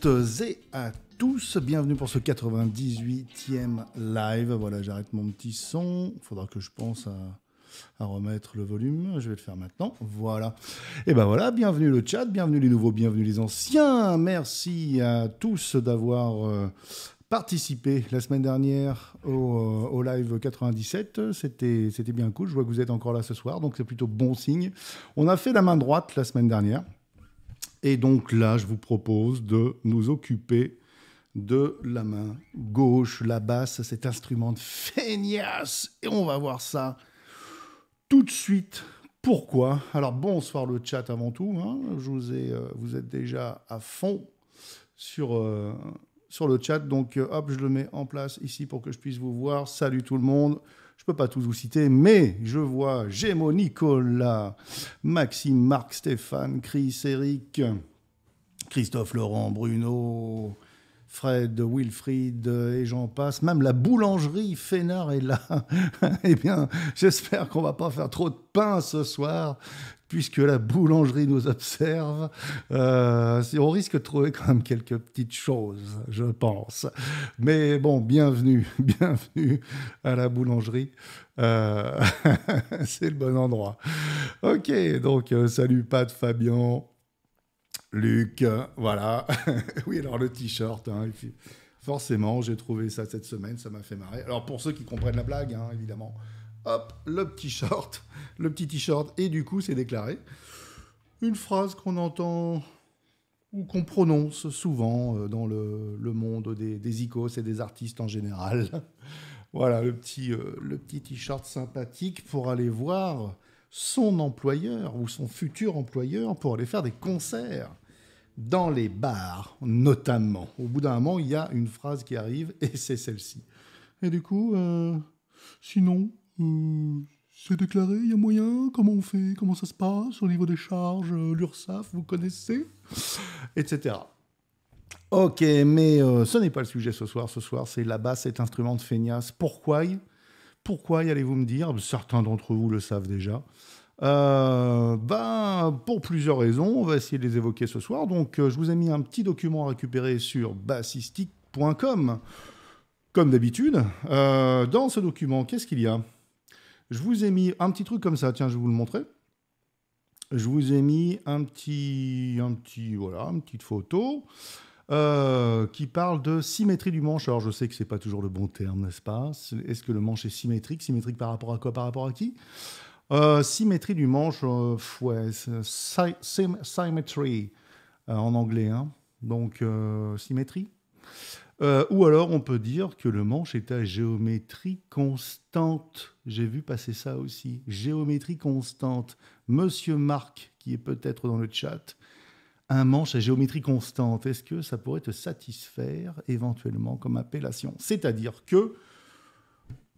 toutes et à tous. Bienvenue pour ce 98e live. Voilà, j'arrête mon petit son. Il faudra que je pense à, remettre le volume. Je vais le faire maintenant. Voilà. Et ben voilà, bienvenue le chat, bienvenue les nouveaux, bienvenue les anciens. Merci à tous d'avoir euh, participé la semaine dernière au, euh, au live 97. C'était bien cool. Je vois que vous êtes encore là ce soir, donc c'est plutôt bon signe. On a fait la main droite la semaine dernière. Et donc là, je vous propose de nous occuper de la main gauche, la basse, cet instrument de feignasse. Et on va voir ça tout de suite. Pourquoi? Alors bonsoir le chat avant tout. Hein. Je vous, ai, euh, vous êtes déjà à fond sur, euh, sur le chat. Donc euh, hop, je le mets en place ici pour que je puisse vous voir. Salut tout le monde. Je ne peux pas tous vous citer, mais je vois Gémo, Nicolas, Maxime, Marc, Stéphane, Chris, Eric, Christophe, Laurent, Bruno, Fred, Wilfried et j'en passe. Même la boulangerie Fénard est là. eh bien, j'espère qu'on va pas faire trop de pain ce soir puisque la boulangerie nous observe, euh, on risque de trouver quand même quelques petites choses, je pense. Mais bon, bienvenue, bienvenue à la boulangerie. Euh, c'est le bon endroit. Ok, donc euh, salut Pat, Fabien, Luc, voilà. oui, alors le t-shirt, hein, forcément, j'ai trouvé ça cette semaine, ça m'a fait marrer. Alors pour ceux qui comprennent la blague, hein, évidemment hop, le petit short, le petit t-shirt, et du coup, c'est déclaré. Une phrase qu'on entend ou qu'on prononce souvent euh, dans le, monde des, des, icos et des artistes en général. voilà, le petit euh, le t-shirt sympathique pour aller voir son employeur ou son futur employeur pour aller faire des concerts dans les bars, notamment. Au bout d'un moment, il y a une phrase qui arrive et c'est celle-ci. Et du coup, euh, sinon, euh, c'est déclaré, il y a moyen Comment on fait Comment ça se passe au niveau des charges euh, L'URSSAF, vous connaissez Etc. Ok, mais euh, ce n'est pas le sujet ce soir. Ce soir, c'est la basse, cet instrument de feignasse. Pourquoi Pourquoi allez-vous me dire? Certains d'entre vous le savent déjà. ben, pour plusieurs raisons, on va essayer de les évoquer ce soir. Donc, je vous ai mis un petit document à récupérer sur bassistique.com. Comme d'habitude, dans ce document, qu'est-ce qu'il y a? Je vous ai mis un petit truc comme ça, tiens, je vais vous le montrer. Je vous ai mis un petit, un petit, voilà, une petite photo euh, qui parle de symétrie du manche. Alors, je sais que c'est pas toujours le bon terme, n'est-ce pas? Est-ce que le manche est symétrique? Symétrique par rapport à quoi? Par rapport à qui? Euh, symétrie du manche, euh, symmetry en anglais. Hein. Donc, symétrie. Ou alors, on peut dire que le manche est à géométrie constante. J'ai vu passer ça aussi. Géométrie constante. Monsieur Marc, qui est peut-être dans le chat, un manche à géométrie constante, est-ce que ça pourrait te satisfaire éventuellement comme appellation? C'est-à-dire que,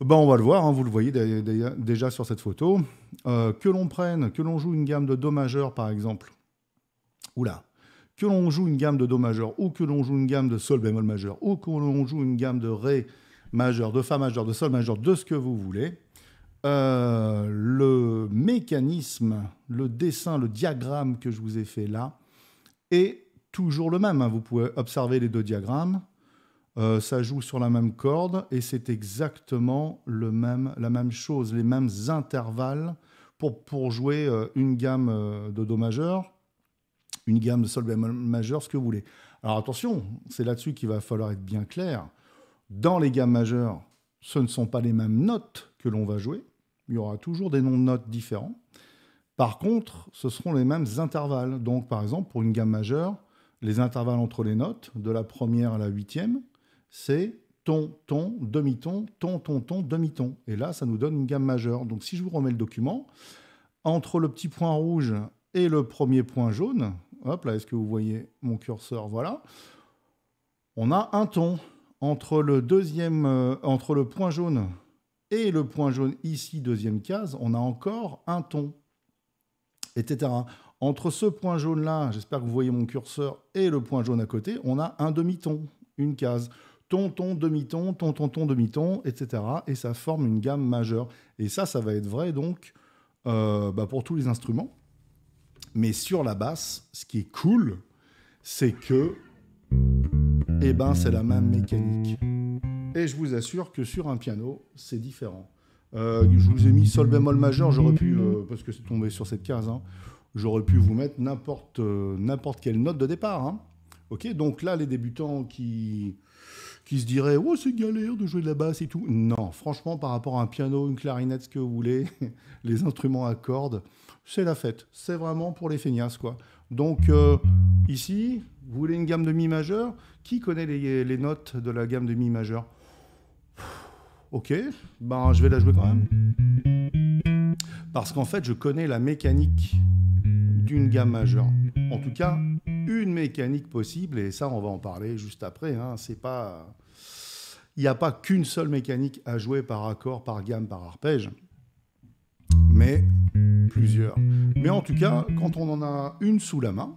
ben on va le voir, hein, vous le voyez déjà sur cette photo, euh, que l'on prenne, que l'on joue une gamme de Do majeur par exemple, oula, que l'on joue une gamme de Do majeur, ou que l'on joue une gamme de Sol bémol majeur, ou que l'on joue une gamme de Ré majeur, de Fa majeur, de Sol majeur, de ce que vous voulez, euh, le mécanisme, le dessin, le diagramme que je vous ai fait là, est toujours le même. Hein. Vous pouvez observer les deux diagrammes. Euh, ça joue sur la même corde et c'est exactement le même, la même chose, les mêmes intervalles pour, pour jouer euh, une gamme de Do majeur, une gamme de Sol bémol majeur, ce que vous voulez. Alors attention, c'est là-dessus qu'il va falloir être bien clair. Dans les gammes majeures, ce ne sont pas les mêmes notes que l'on va jouer. Il y aura toujours des noms de notes différents. Par contre, ce seront les mêmes intervalles. Donc, par exemple, pour une gamme majeure, les intervalles entre les notes, de la première à la huitième, c'est ton, ton, demi-ton, ton, ton, ton, demi-ton. Et là, ça nous donne une gamme majeure. Donc, si je vous remets le document, entre le petit point rouge et le premier point jaune, hop là, est-ce que vous voyez mon curseur? Voilà. On a un ton. Entre le deuxième, euh, entre le point jaune et le point jaune ici, deuxième case, on a encore un ton etc. Entre ce point jaune-là, j'espère que vous voyez mon curseur, et le point jaune à côté, on a un demi-ton, une case. Ton, ton, demi-ton, ton, ton, ton, demi-ton, etc. Et ça forme une gamme majeure. Et ça, ça va être vrai donc euh, bah, pour tous les instruments. Mais sur la basse, ce qui est cool, c'est que eh ben, c'est la même mécanique. Et je vous assure que sur un piano, c'est différent. Euh, je vous ai mis sol bémol majeur, j'aurais pu, euh, parce que c'est tombé sur cette case, hein, j'aurais pu vous mettre n'importe euh, quelle note de départ. Hein. Ok, donc là, les débutants qui, qui se diraient Oh, c'est galère de jouer de la basse et tout. Non, franchement, par rapport à un piano, une clarinette, ce que vous voulez, les instruments à cordes, c'est la fête. C'est vraiment pour les feignasses, quoi. Donc, ici, vous voulez une gamme de Mi majeur? Qui connaît les, les notes de la gamme de Mi majeur? Ok, ben je vais la jouer quand même. Parce qu'en fait, je connais la mécanique d'une gamme majeure. En tout cas, une mécanique possible, et ça, on va en parler juste après. Hein. C'est pas, il n'y a pas qu'une seule mécanique à jouer par accord, par gamme, par arpège, mais plusieurs. Mais en tout cas, quand on en a une sous la main,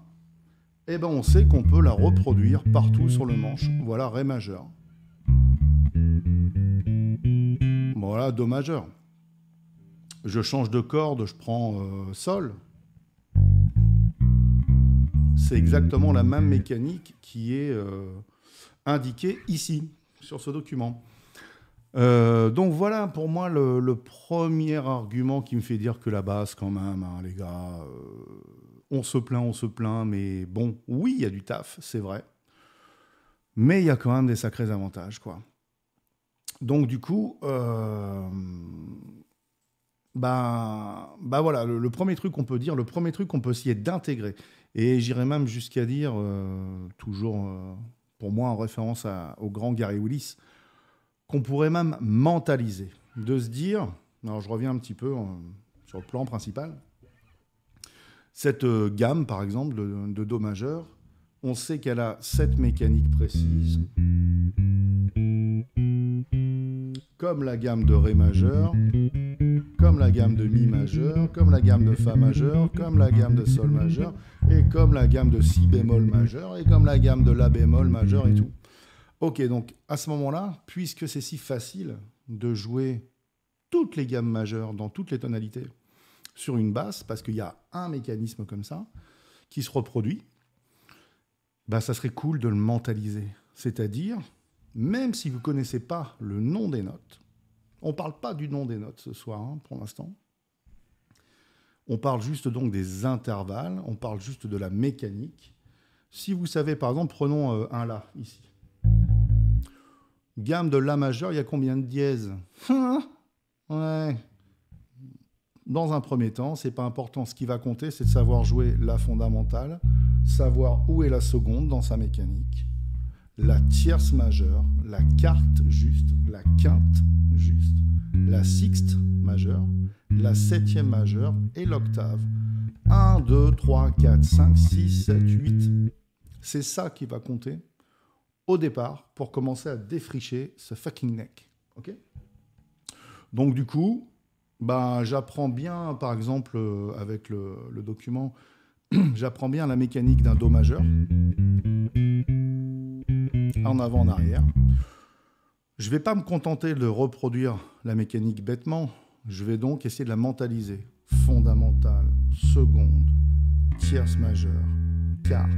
eh ben on sait qu'on peut la reproduire partout sur le manche. Voilà Ré majeur. Voilà, Do majeur. Je change de corde, je prends euh, Sol. C'est exactement la même mécanique qui est euh, indiquée ici, sur ce document. Euh, donc voilà pour moi le, premier argument qui me fait dire que la basse quand même, hein, les gars, on se plaint, on se plaint, mais bon, oui, il y a du taf, c'est vrai. Mais il y a quand même des sacrés avantages, quoi. Donc du coup, euh, bah, bah voilà, le, premier truc qu'on peut dire, le premier truc qu'on peut essayer d'intégrer, et j'irais même jusqu'à dire, euh, toujours euh, pour moi en référence au grand Gary Willis, qu'on pourrait même mentaliser, de se dire, alors je reviens un petit peu sur le plan principal, cette gamme par exemple de, de Do majeur, on sait qu'elle a cette mécanique précise comme la gamme de Ré majeur, comme la gamme de Mi majeur, comme la gamme de Fa majeur, comme la gamme de Sol majeur, et comme la gamme de Si bémol majeur, et comme la gamme de La bémol majeur et tout. Ok, donc à ce moment-là, puisque c'est si facile de jouer toutes les gammes majeures dans toutes les tonalités sur une basse, parce qu'il y a un mécanisme comme ça qui se reproduit, bah ça serait cool de le mentaliser. C'est-à-dire, même si vous ne connaissez pas le nom des notes, on ne parle pas du nom des notes ce soir hein, pour l'instant. On parle juste donc des intervalles, on parle juste de la mécanique. Si vous savez, par exemple, prenons euh, un La ici. Gamme de La majeur, il y a combien de dièses Ouais. dans un premier temps, c'est pas important. Ce qui va compter, c'est de savoir jouer la fondamentale, savoir où est la seconde dans sa mécanique, la tierce majeure, la quarte juste, la quinte juste, la sixte majeure, la septième majeure et l'octave. 1, 2, 3, 4, 5, 6, 7, 8. C'est ça qui va compter au départ pour commencer à défricher ce fucking neck. ok? Donc du coup, bah, j'apprends bien, par exemple, euh, avec le, le document, j'apprends bien la mécanique d'un Do majeur, en avant, en arrière. Je ne vais pas me contenter de reproduire la mécanique bêtement, je vais donc essayer de la mentaliser. Fondamentale, seconde, tierce majeure, quarte.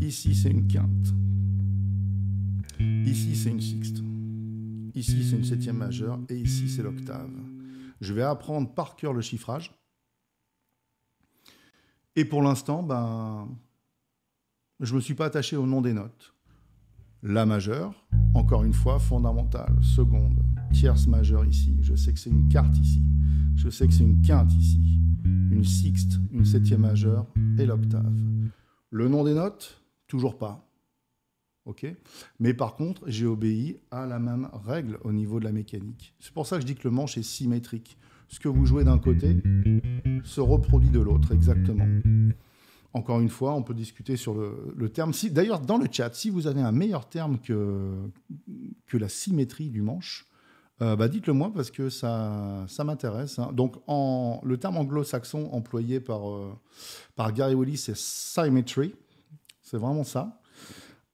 Ici, c'est une quinte. Ici, c'est une sixte. Ici, c'est une septième majeure. Et ici, c'est l'octave. Je vais apprendre par cœur le chiffrage. Et pour l'instant, ben, je ne me suis pas attaché au nom des notes. La majeure, encore une fois, fondamentale, seconde, tierce majeure ici. Je sais que c'est une quarte ici. Je sais que c'est une quinte ici. Une sixte, une septième majeure et l'octave. Le nom des notes, toujours pas. Ok Mais par contre, j'ai obéi à la même règle au niveau de la mécanique. C'est pour ça que je dis que le manche est symétrique. Ce que vous jouez d'un côté se reproduit de l'autre, exactement. Encore une fois, on peut discuter sur le, terme. D'ailleurs, dans le chat, si vous avez un meilleur terme que, que la symétrie du manche, euh, bah dites-le moi parce que ça, ça m'intéresse. Hein. Donc, le terme anglo-saxon employé par, euh, par Gary Willis, c'est symmetry. C'est vraiment ça.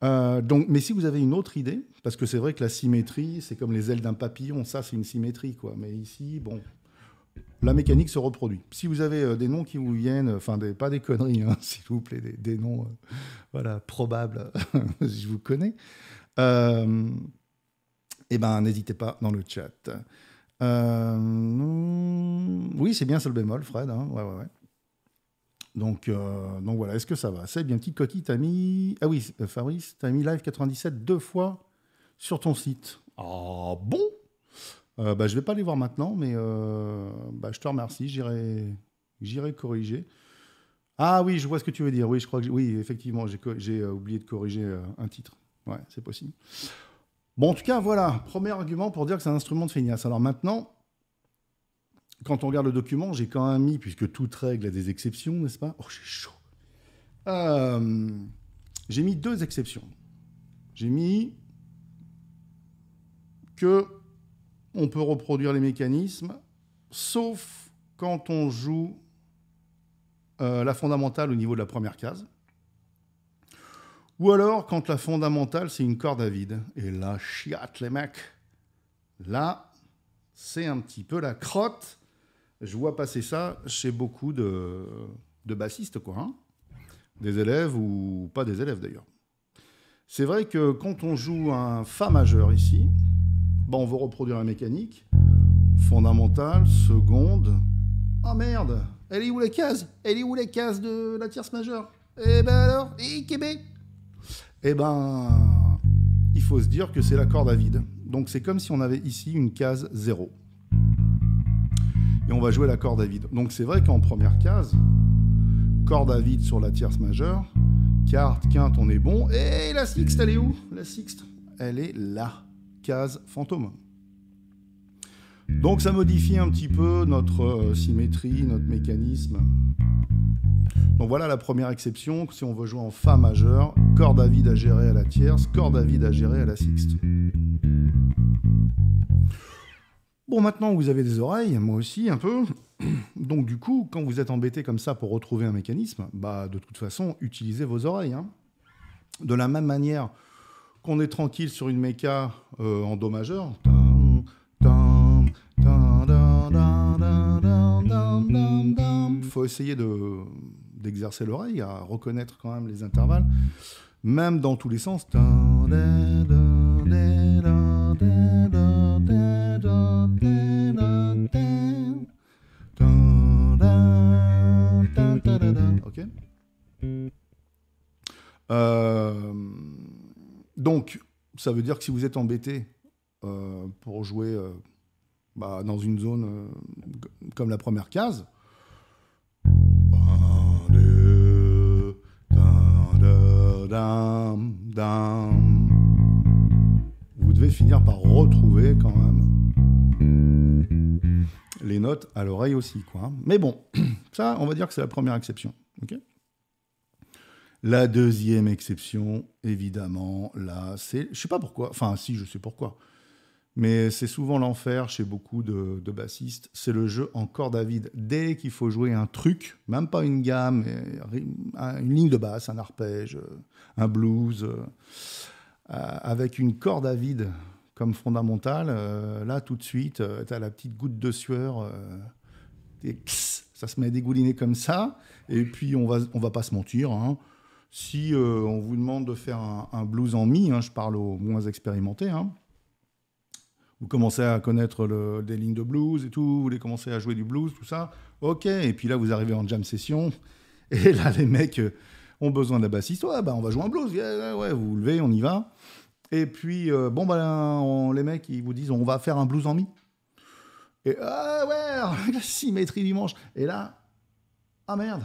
Euh, donc, mais si vous avez une autre idée, parce que c'est vrai que la symétrie, c'est comme les ailes d'un papillon, ça c'est une symétrie, quoi. Mais ici, bon, la mécanique se reproduit. Si vous avez euh, des noms qui vous viennent, enfin pas des conneries, hein, s'il vous plaît, des, noms euh, voilà, probables, je vous connais, euh, eh ben n'hésitez pas dans le chat. oui, c'est bien le bémol, Fred. Hein, ouais, ouais, ouais. Donc, donc voilà, est-ce que ça va? C'est bien, petite coquille, t'as mis. Ah oui, Fabrice, t'as mis Live 97 deux fois sur ton site. Ah bon? Euh, bah, je ne vais pas les voir maintenant, mais euh, bah, je te remercie. J'irai, j'irai corriger. Ah oui, je vois ce que tu veux dire. Oui, je crois que oui, effectivement, j'ai, j'ai euh, oublié de corriger un titre. Ouais, c'est possible. Bon, en tout cas, voilà, premier argument pour dire que c'est un instrument de feignasse. Alors maintenant, quand on regarde le document, j'ai quand même mis, puisque toute règle a des exceptions, n'est-ce pas? Oh, j'ai chaud. j'ai mis deux exceptions. J'ai mis que on peut reproduire les mécanismes, sauf quand on joue euh, la fondamentale au niveau de la première case. Ou alors quand la fondamentale, c'est une corde à vide. Et là, chiate les mecs. Là, c'est un petit peu la crotte. Je vois passer ça chez beaucoup de, bassistes, quoi. Hein. des élèves ou pas des élèves d'ailleurs. C'est vrai que quand on joue un Fa majeur ici, bah, on veut reproduire la mécanique. Fondamentale, seconde. Ah merde, elle est où la case? Elle est où la case de la tierce majeure? Eh ben alors? Et Québec Eh ben, il faut se dire que c'est la corde à vide. Donc c'est comme si on avait ici une case 0. Et on va jouer la corde à vide. Donc c'est vrai qu'en première case, corde à vide sur la tierce majeure, carte, quinte, on est bon. Et la sixte, elle est où? La sixte, elle est là case fantôme. Donc ça modifie un petit peu notre euh, symétrie, notre mécanisme. Donc voilà la première exception, si on veut jouer en Fa majeur, corde à vide à gérer à la tierce, corde à vide à gérer à la sixte. Bon, maintenant vous avez des oreilles, moi aussi un peu. Donc du coup, quand vous êtes embêté comme ça pour retrouver un mécanisme, bah de toute façon, utilisez vos oreilles. Hein. De la même manière qu'on est tranquille sur une méca euh, en Do majeur. Faut essayer d'exercer l'oreille, à reconnaître quand même les intervalles, même dans tous les sens. Donc, ça veut dire que si vous êtes embêté euh, pour jouer euh, bah, dans une zone euh, comme la première case. Vous devez finir par retrouver quand même les notes à l'oreille aussi. Mais bon, ça, on va dire que c'est la première exception. La deuxième exception, évidemment, là, c'est. Je sais pas pourquoi. Enfin, si, je sais pourquoi. Mais c'est souvent l'enfer chez beaucoup de, bassistes. C'est le jeu en corde à vide. Dès qu'il faut jouer un truc, même pas une gamme, une ligne de basse, un arpège, un blues, euh, avec une corde à vide comme fondamentale, euh, là tout de suite, euh, tu as la petite goutte de sueur. Et ça se met à dégouliner comme ça. Et puis on va, on va pas se mentir. Hein. Si on vous demande de faire un, blues en mi, hein, je parle aux moins expérimentés, hein, vous commencez à connaître des lignes de blues et tout, vous voulez commencer à jouer du blues, tout ça, ok. Et puis là, vous arrivez en jam session, et là, les mecs euh, ont besoin d'un bassiste, ouais, bah, on va jouer un blues, ouais, vous vous levez, on y va. Et puis, euh, bon, bah, les mecs, ils vous disent, on va faire un blues en mi. Et ah ouais, la symétrie du manche. Et là, ah merde,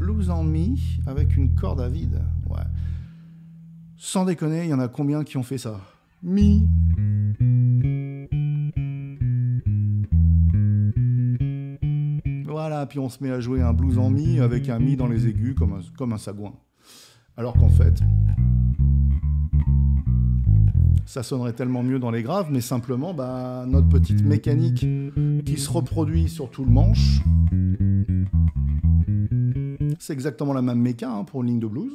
blues en mi avec une corde à vide. Ouais. Sans déconner, il y en a combien qui ont fait ça? Mi, voilà, puis on se met à jouer un blues en mi avec un mi dans les aigus comme un, comme sagouin. Alors qu'en fait, ça sonnerait tellement mieux dans les graves, mais simplement, bah, notre petite mécanique qui se reproduit sur tout le manche, c'est exactement la même méca hein, pour une ligne de blues.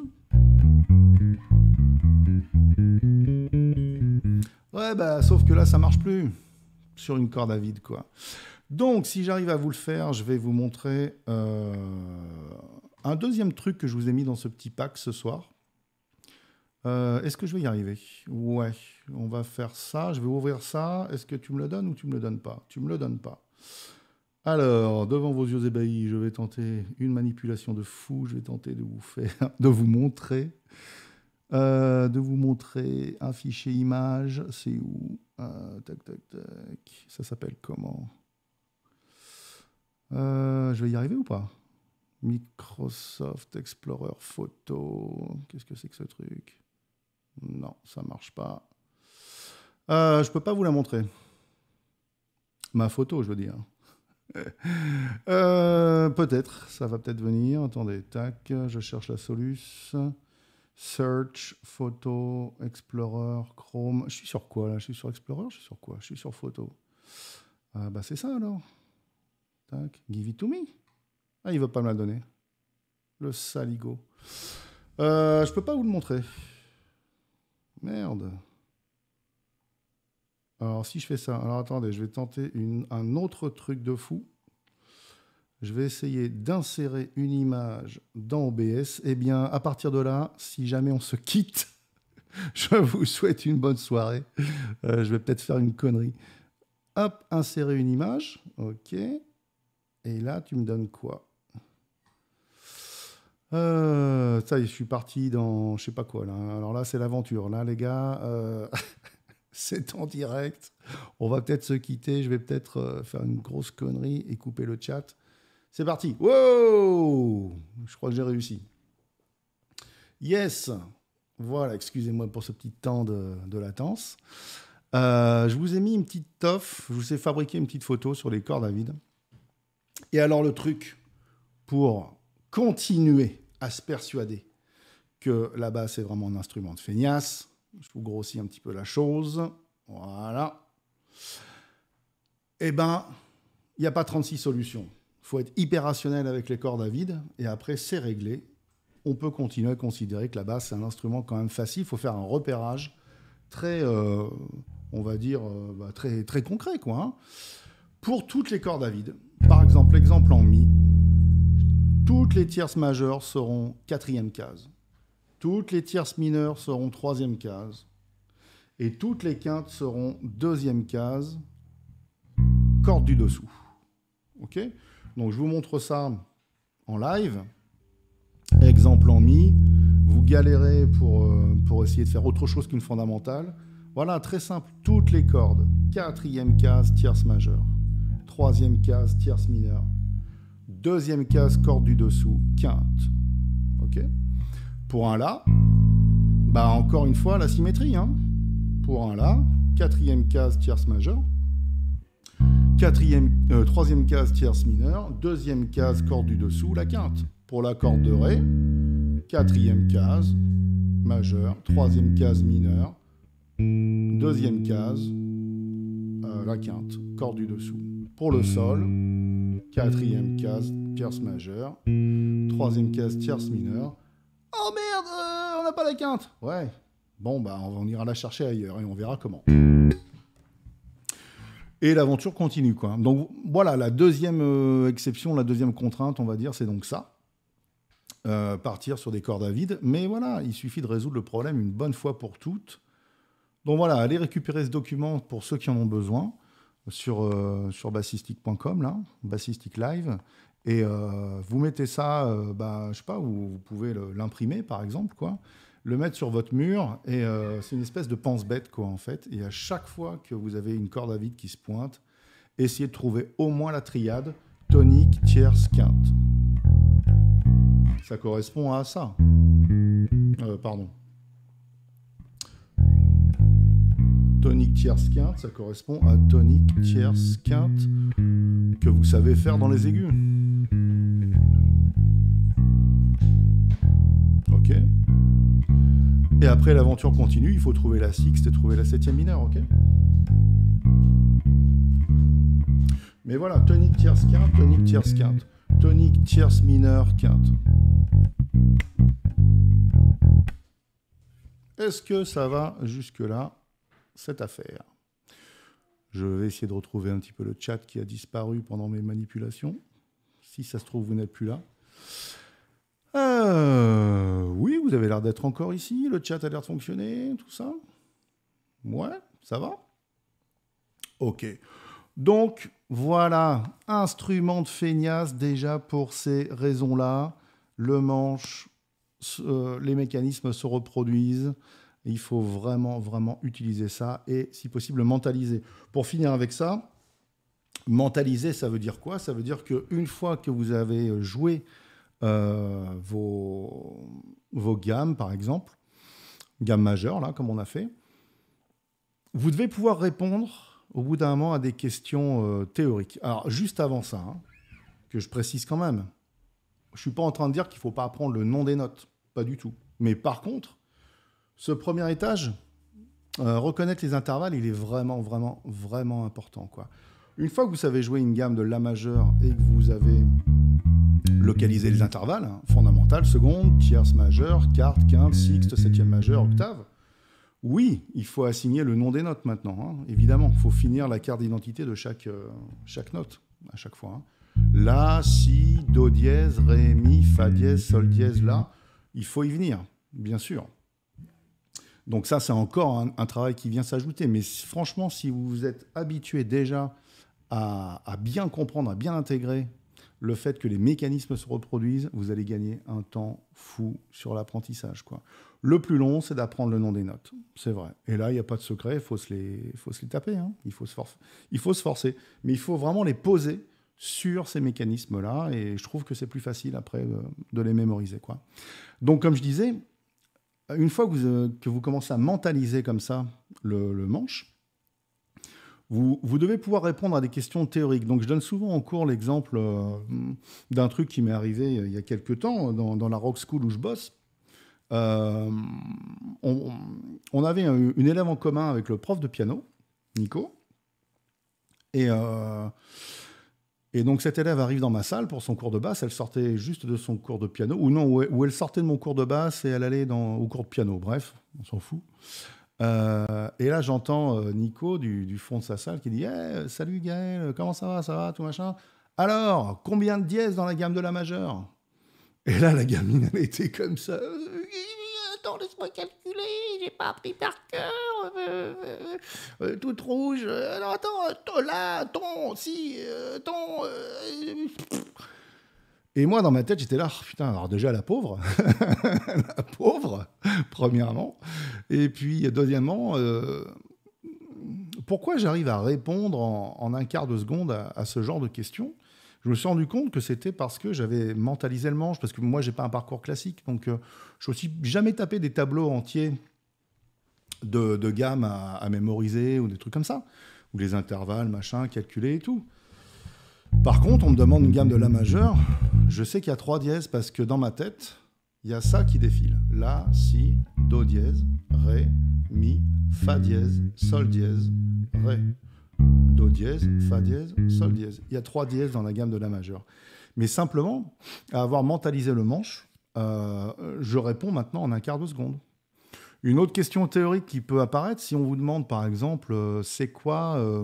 Ouais, bah, sauf que là, ça marche plus sur une corde à vide, quoi. Donc, si j'arrive à vous le faire, je vais vous montrer euh, un deuxième truc que je vous ai mis dans ce petit pack ce soir. Euh, est-ce que je vais y arriver? Ouais, on va faire ça. Je vais ouvrir ça. Est-ce que tu me le donnes ou tu me le donnes pas? Tu me le donnes pas. Alors, devant vos yeux ébahis, je vais tenter une manipulation de fou. Je vais tenter de vous faire, de vous montrer euh, de vous montrer un fichier image. C'est où euh, Tac, tac, tac. Ça s'appelle comment euh, Je vais y arriver ou pas? Microsoft Explorer Photo. Qu'est-ce que c'est que ce truc? Non, ça marche pas. Je peux pas vous la montrer. Ma photo, je veux dire. peut-être, ça va peut-être venir. Attendez, tac, je cherche la solution. Search, Photo, Explorer, Chrome. Je suis sur quoi là? Je suis sur Explorer Je suis sur quoi? Je suis sur Photo. Ah bah c'est ça alors. Tac, give it to me. Ah, il veut pas me la donner. Le saligo. Euh, je peux pas vous le montrer. Merde. Alors si je fais ça, alors attendez, je vais tenter un autre truc de fou je vais essayer d'insérer une image dans OBS. Eh bien, à partir de là, si jamais on se quitte, je vous souhaite une bonne soirée. Euh, je vais peut-être faire une connerie. Hop, insérer une image. OK. Et là, tu me donnes quoi? Euh, ça je suis parti dans je sais pas quoi là. Alors là, c'est l'aventure. Là, les gars, euh, c'est en direct. On va peut-être se quitter. Je vais peut-être faire une grosse connerie et couper le chat. C'est parti. Wow Je crois que j'ai réussi. Yes Voilà, excusez-moi pour ce petit temps de, latence. Euh, je vous ai mis une petite toffe, je vous ai fabriqué une petite photo sur les cordes à vide. Et alors le truc pour continuer à se persuader que la basse est vraiment un instrument de feignasse, je vous grossis un petit peu la chose. Voilà. Eh ben, il n'y a pas 36 solutions faut être hyper rationnel avec les cordes à vide, et après, c'est réglé. On peut continuer à considérer que la basse, c'est un instrument quand même facile. Il faut faire un repérage très, euh, on va dire, euh, bah, très, très concret, quoi. Hein. Pour toutes les cordes à vide, par exemple, l'exemple en Mi, toutes les tierces majeures seront quatrième case. Toutes les tierces mineures seront troisième case. Et toutes les quintes seront deuxième case, corde du dessous. OK? Donc je vous montre ça en live. Exemple en mi. Vous galérez pour, euh, pour essayer de faire autre chose qu'une fondamentale. Voilà, très simple. Toutes les cordes quatrième case, tierce majeure. Troisième case, tierce mineure. Deuxième case, corde du dessous, quinte. Ok? Pour un La, bah encore une fois, la symétrie. Hein Pour un La, quatrième case, tierce majeure. Euh, troisième case, tierce mineure. Deuxième case, corde du dessous, la quinte. Pour la corde de Ré, quatrième case, majeure. Troisième case, mineure. Deuxième case, euh, la quinte, corde du dessous. Pour le sol, quatrième case, tierce majeure. Troisième case, tierce mineure. Oh merde, euh, on n'a pas la quinte. Ouais. Bon, bah, on ira la chercher ailleurs et on verra comment. Et l'aventure continue, quoi. Donc voilà, la deuxième euh, exception, la deuxième contrainte, on va dire, c'est donc ça. Euh, partir sur des cordes à vide. Mais voilà, il suffit de résoudre le problème une bonne fois pour toutes. Donc voilà, allez récupérer ce document pour ceux qui en ont besoin sur, euh, sur bassistic.com, là, Bassistic Live. Et vous mettez ça, bah, je sais pas, vous pouvez l'imprimer, par exemple, quoi le mettre sur votre mur et euh, c'est une espèce de pense-bête quoi en fait. Et à chaque fois que vous avez une corde à vide qui se pointe, essayez de trouver au moins la triade tonique, tierce, quinte. Ça correspond à ça. Euh, pardon. Tonique, tierce, quinte, ça correspond à tonique, tierce, quinte que vous savez faire dans les aigus. Et après, l'aventure continue. Il faut trouver la sixte et trouver la septième mineure, ok Mais voilà, tonique tierce quinte, tonique tierce quinte, tonique tierce mineure quinte. Est-ce que ça va jusque-là, cette affaire? Je vais essayer de retrouver un petit peu le chat qui a disparu pendant mes manipulations. Si ça se trouve, vous n'êtes plus là. Euh, oui, vous avez l'air d'être encore ici. Le chat a l'air de fonctionner, tout ça. Ouais, ça va Ok. Donc, voilà, instrument de feignasse déjà pour ces raisons-là. Le manche, euh, les mécanismes se reproduisent. Il faut vraiment, vraiment utiliser ça et, si possible, mentaliser. Pour finir avec ça, mentaliser, ça veut dire quoi? Ça veut dire qu'une fois que vous avez joué vos, vos gammes, par exemple, gamme majeure, là, comme on a fait, vous devez pouvoir répondre au bout d'un moment à des questions euh, théoriques. Alors, juste avant ça, hein, que je précise quand même, je ne suis pas en train de dire qu'il ne faut pas apprendre le nom des notes, pas du tout. Mais par contre, ce premier étage, euh, reconnaître les intervalles, il est vraiment, vraiment, vraiment important. Quoi. Une fois que vous savez jouer une gamme de La majeur et que vous avez localiser les intervalles, hein, seconde, tierce majeure, quarte, quinte, sixte, septième majeure, octave. Oui, il faut assigner le nom des notes maintenant, hein, évidemment. Il faut finir la carte d'identité de chaque, euh, chaque note, à chaque fois. Hein. La, si, do dièse, ré, mi, fa dièse, sol dièse, la. Il faut y venir, bien sûr. Donc ça, c'est encore un, travail qui vient s'ajouter. Mais franchement, si vous êtes habitué déjà à bien comprendre, à bien intégrer le fait que les mécanismes se reproduisent, vous allez gagner un temps fou sur l'apprentissage. Quoi. Le plus long, c'est d'apprendre le nom des notes. C'est vrai. Et là, il n'y a pas de secret, il faut se les, faut se les taper. Hein. Il, faut se il faut se forcer. Mais il faut vraiment les poser sur ces mécanismes-là. Et je trouve que c'est plus facile après euh, de les mémoriser. Quoi. Donc, comme je disais, une fois que vous, euh, que vous commencez à mentaliser comme ça le, le manche, vous, devez pouvoir répondre à des questions théoriques. Donc, je donne souvent en cours l'exemple euh, d'un truc qui m'est arrivé il y a quelques temps dans, la Rock School où je bosse. Euh, on, avait une élève en commun avec le prof de piano, Nico. Et, euh, donc, cette élève arrive dans ma salle pour son cours de basse. Elle sortait juste de son cours de piano, ou non, ou elle sortait de mon cours de basse et elle allait au cours de piano. Bref, on s'en fout. Euh, et là, j'entends euh, Nico du, fond de sa salle qui dit eh, Salut Gaël, comment ça va Ça va Tout machin. Alors, combien de dièses dans la gamme de la majeure? Et là, la gamine, elle était comme ça. Attends, laisse-moi calculer, j'ai pas appris par cœur. Euh, toute rouge. Alors, attends, là, ton, si, ton. Et moi, dans ma tête, j'étais là, oh, putain, alors déjà la pauvre, la pauvre, premièrement. Et puis, deuxièmement, euh, pourquoi j'arrive à répondre en, un quart de seconde à, ce genre de questions? Je me suis rendu compte que c'était parce que j'avais mentalisé le manche, parce que moi, j'ai pas un parcours classique. Donc, euh, je me suis jamais tapé des tableaux entiers de, de gamme à, à, mémoriser ou des trucs comme ça, ou les intervalles, machin, calculés et tout. Par contre, on me demande une gamme de La majeure. Je sais qu'il y a trois dièses parce que dans ma tête, il y a ça qui défile. La, Si, Do dièse, Ré, Mi, Fa dièse, Sol dièse, Ré. Do dièse, Fa dièse, Sol dièse. Il y a trois dièses dans la gamme de La majeure. Mais simplement, à avoir mentalisé le manche, euh, je réponds maintenant en un quart de seconde. Une autre question théorique qui peut apparaître, si on vous demande par exemple, euh, c'est quoi euh,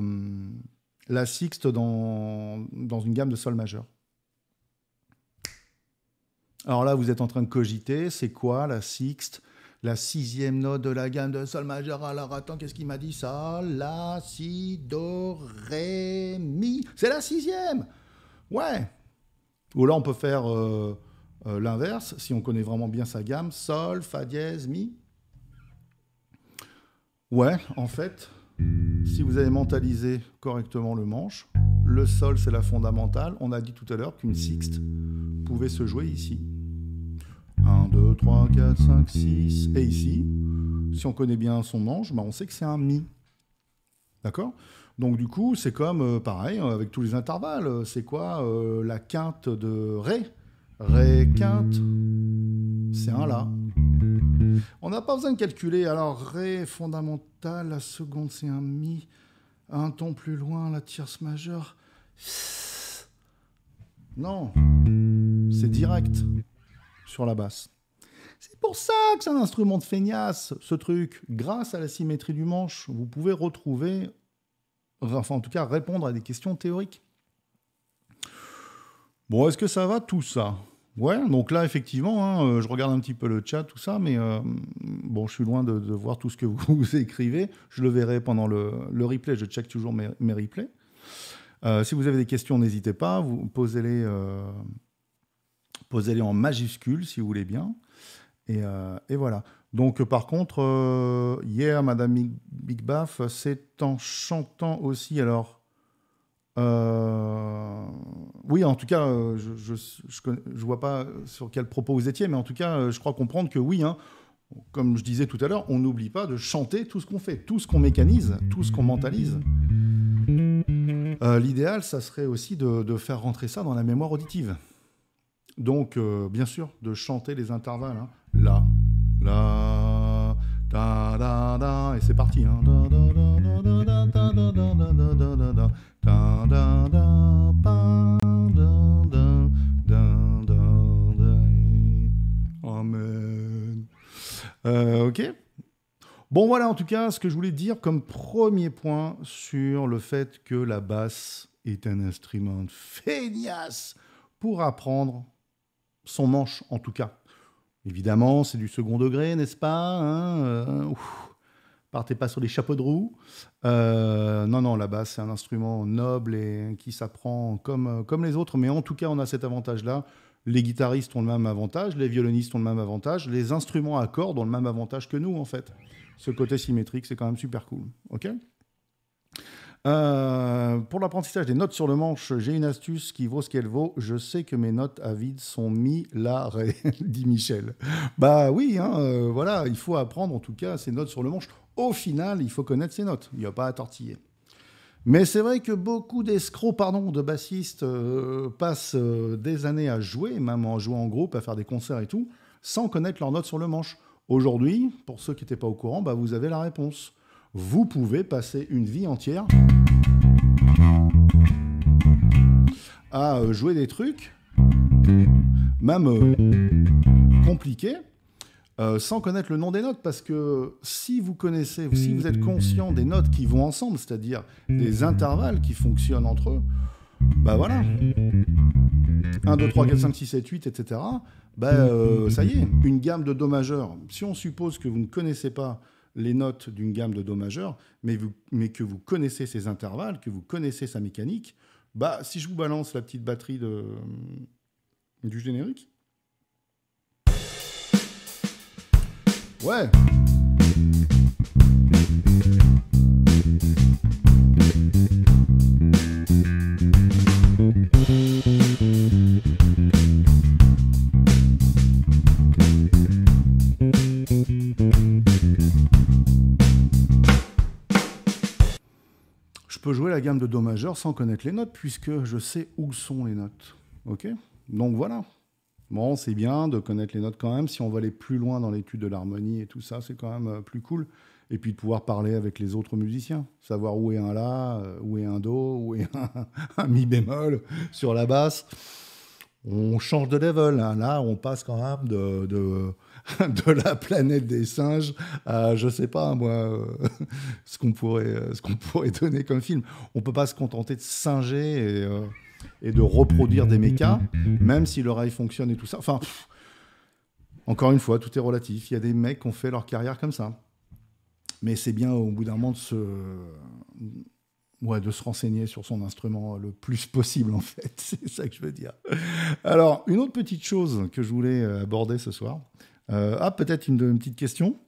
la sixte dans, une gamme de sol majeur Alors là, vous êtes en train de cogiter, c'est quoi la sixte? La sixième note de la gamme de sol majeur. Alors attends, qu'est-ce qu'il m'a dit ça? La, si, do, ré, mi. C'est la sixième Ouais Ou là, on peut faire euh, euh, l'inverse, si on connaît vraiment bien sa gamme. Sol, fa dièse, mi. Ouais, en fait, si vous avez mentalisé correctement le manche, le sol c'est la fondamentale. On a dit tout à l'heure qu'une sixte pouvait se jouer ici. 1, 2, 3, 4, 5, 6. Et ici, si on connaît bien son manche, bah on sait que c'est un mi. D'accord? Donc du coup, c'est comme euh, pareil euh, avec tous les intervalles. Euh, c'est quoi la quinte de Ré? Ré quinte, c'est un La. On n'a pas besoin de calculer. Alors, Ré fondamental, la seconde c'est un Mi. Un ton plus loin, la tierce majeure. Non, c'est direct sur la basse. C'est pour ça que c'est un instrument de feignasse, ce truc. Grâce à la symétrie du manche, vous pouvez retrouver, enfin en tout cas répondre à des questions théoriques. Bon, est-ce que ça va tout ça? Ouais, donc là, effectivement, hein, euh, je regarde un petit peu le chat, tout ça, mais euh, bon, je suis loin de, voir tout ce que vous, écrivez. Je le verrai pendant le, replay, je check toujours mes, replays. Euh, si vous avez des questions, n'hésitez pas, vous posez-les en majuscules, si vous voulez bien. Et, voilà. Donc, par contre, hier, Madame Big Baff, c'est en chantant aussi, alors euh, oui, en tout cas, euh, je ne vois pas sur quel propos vous étiez, mais en tout cas, euh, je crois comprendre que oui, hein, comme je disais tout à l'heure, on n'oublie pas de chanter tout ce qu'on fait, tout ce qu'on mécanise, tout ce qu'on mentalise. L'idéal, ça serait aussi de, faire rentrer ça dans la mémoire auditive. Donc, bien sûr, de chanter les intervalles. Hein. Là, là, da, da, da, et c'est parti. Hein. Amen. Euh, ok. Bon voilà en tout cas ce que je voulais dire comme premier point sur le fait que la basse est un instrument feignasse pour apprendre son manche en tout cas. Évidemment c'est du second degré n'est-ce pas hein, euh, partez pas sur les chapeaux de roue. Euh, non, non, la basse, c'est un instrument noble et qui s'apprend comme, euh, comme les autres, mais en tout cas, on a cet avantage-là. Les guitaristes ont le même avantage, les violonistes ont le même avantage, les instruments à cordes ont le même avantage que nous, en fait. Ce côté symétrique, c'est quand même super cool. OK? Euh, pour l'apprentissage des notes sur le manche, j'ai une astuce qui vaut ce qu'elle vaut. Je sais que mes notes à vide sont mi, la, ré, dit Michel. Bah oui, hein, voilà, il faut apprendre en tout cas ces notes sur le manche. Au final, il faut connaître ses notes. Il n'y a pas à tortiller. Mais c'est vrai que beaucoup d'escrocs, pardon, de bassistes euh, passent euh, des années à jouer, même en jouant en groupe, à faire des concerts et tout, sans connaître leurs notes sur le manche. Aujourd'hui, pour ceux qui n'étaient pas au courant, bah, vous avez la réponse. Vous pouvez passer une vie entière à euh, jouer des trucs, même compliqués, euh, sans connaître le nom des notes, parce que si vous connaissez, si vous êtes conscient des notes qui vont ensemble, c'est-à-dire des intervalles qui fonctionnent entre eux, bah voilà. 1, 2, 3, 4, 5, 6, 7, 8, etc. Bah ça y est, une gamme de Do majeur. Si on suppose que vous ne connaissez pas les notes d'une gamme de Do majeur, mais, que vous connaissez ces intervalles, que vous connaissez sa mécanique, bah si je vous balance la petite batterie de, du générique, Ouais. La gamme de Do majeur sans connaître les notes, puisque je sais où sont les notes. Ok? Donc voilà. Bon, c'est bien de connaître les notes quand même. Si on va aller plus loin dans l'étude de l'harmonie et tout ça, c'est quand même euh, plus cool. Et puis de pouvoir parler avec les autres musiciens, savoir où est un La, euh, où est un Do, où est un, Mi bémol sur la basse. On change de level. Hein. Là, on passe quand même de, de, la planète des singes à, je sais pas, moi, euh, ce qu'on pourrait, ce qu'on pourrait donner comme film. On peut pas se contenter de singer et et de reproduire des mécas, même si le rail fonctionne et tout ça. Enfin, encore une fois, tout est relatif. Il y a des mecs qui ont fait leur carrière comme ça. Mais c'est bien au bout d'un moment de se, ouais, de se renseigner sur son instrument le plus possible, en fait. C'est ça que je veux dire. Alors, une autre petite chose que je voulais aborder ce soir. Euh, ah, peut-être une, petite question.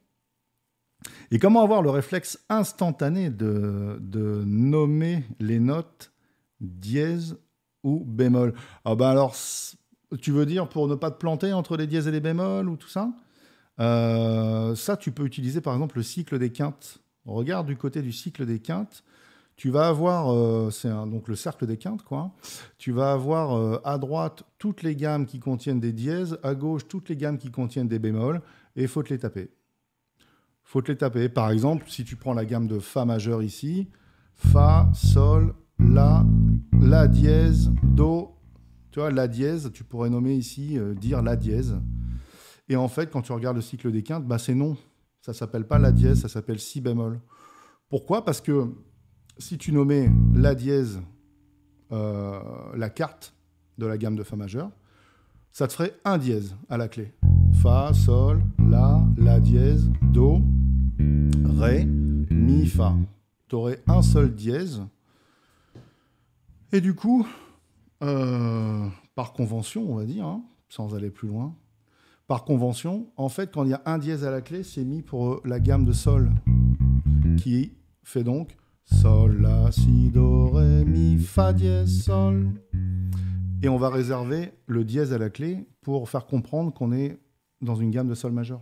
Et comment avoir le réflexe instantané de, de nommer les notes dièse ou bémol? Ah ben alors, tu veux dire pour ne pas te planter entre les dièses et les bémols ou tout ça? Euh, Ça, tu peux utiliser par exemple le cycle des quintes. Regarde du côté du cycle des quintes. Tu vas avoir, euh, c'est donc le cercle des quintes, quoi. Tu vas avoir euh, à droite toutes les gammes qui contiennent des dièses, à gauche toutes les gammes qui contiennent des bémols, et il faut te les taper. faut te les taper. Par exemple, si tu prends la gamme de Fa majeur ici, Fa, Sol, La, la dièse, Do. Tu vois, La dièse, tu pourrais nommer ici, euh, dire La dièse. Et en fait, quand tu regardes le cycle des quintes, bah, c'est non. Ça s'appelle pas La dièse, ça s'appelle Si bémol. Pourquoi? Parce que si tu nommais La dièse euh, la carte de la gamme de Fa majeur, ça te ferait un dièse à la clé. Fa, Sol, La, La dièse, Do, Ré, Mi, Fa. Tu aurais un seul dièse et du coup, euh, par convention, on va dire, hein, sans aller plus loin, par convention, en fait, quand il y a un dièse à la clé, c'est mis pour la gamme de sol, qui fait donc sol, la, si, do, ré, mi, fa dièse, sol. Et on va réserver le dièse à la clé pour faire comprendre qu'on est dans une gamme de sol majeur.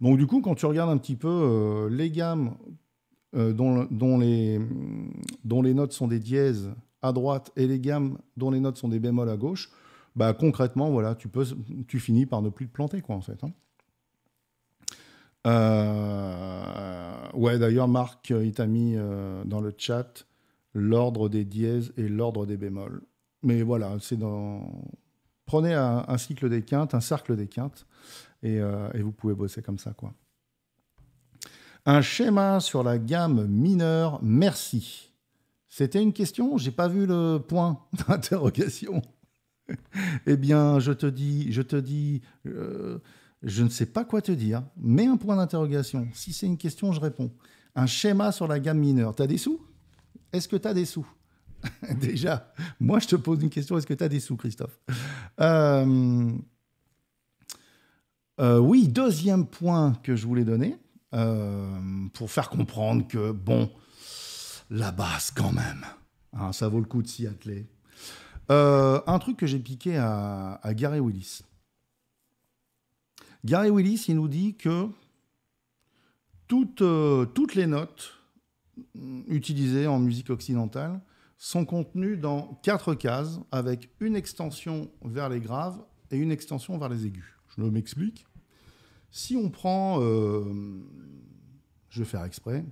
Donc du coup, quand tu regardes un petit peu euh, les gammes euh, dont, les, dont les notes sont des dièses à droite et les gammes dont les notes sont des bémols à gauche, bah, concrètement, voilà, tu, finis par ne plus te planter, quoi, en fait. Hein. Euh, ouais, d'ailleurs, Marc, euh, il t'a mis dans le chat l'ordre des dièses et l'ordre des bémols. Mais voilà, c'est dans. Prenez un, cycle des quintes, un cercle des quintes, et, vous pouvez bosser comme ça, quoi. Un schéma sur la gamme mineure, merci. C'était une question J'ai pas vu le point d'interrogation. eh bien, je te dis, je te dis, euh, je ne sais pas quoi te dire. Mets un point d'interrogation. Si c'est une question, je réponds. Un schéma sur la gamme mineure. Tu as des sous? Est-ce que tu as des sous? Déjà, moi, je te pose une question. Est-ce que tu as des sous, Christophe? Euh, euh, Oui, deuxième point que je voulais donner. Euh, pour faire comprendre que, bon, la basse quand même, hein, ça vaut le coup de s'y atteler. Un truc que j'ai piqué à, Gary Willis. Gary Willis, il nous dit que toutes, euh, toutes les notes utilisées en musique occidentale sont contenues dans quatre cases avec une extension vers les graves et une extension vers les aigus. Je m'explique. Si on prend, euh, je vais faire exprès,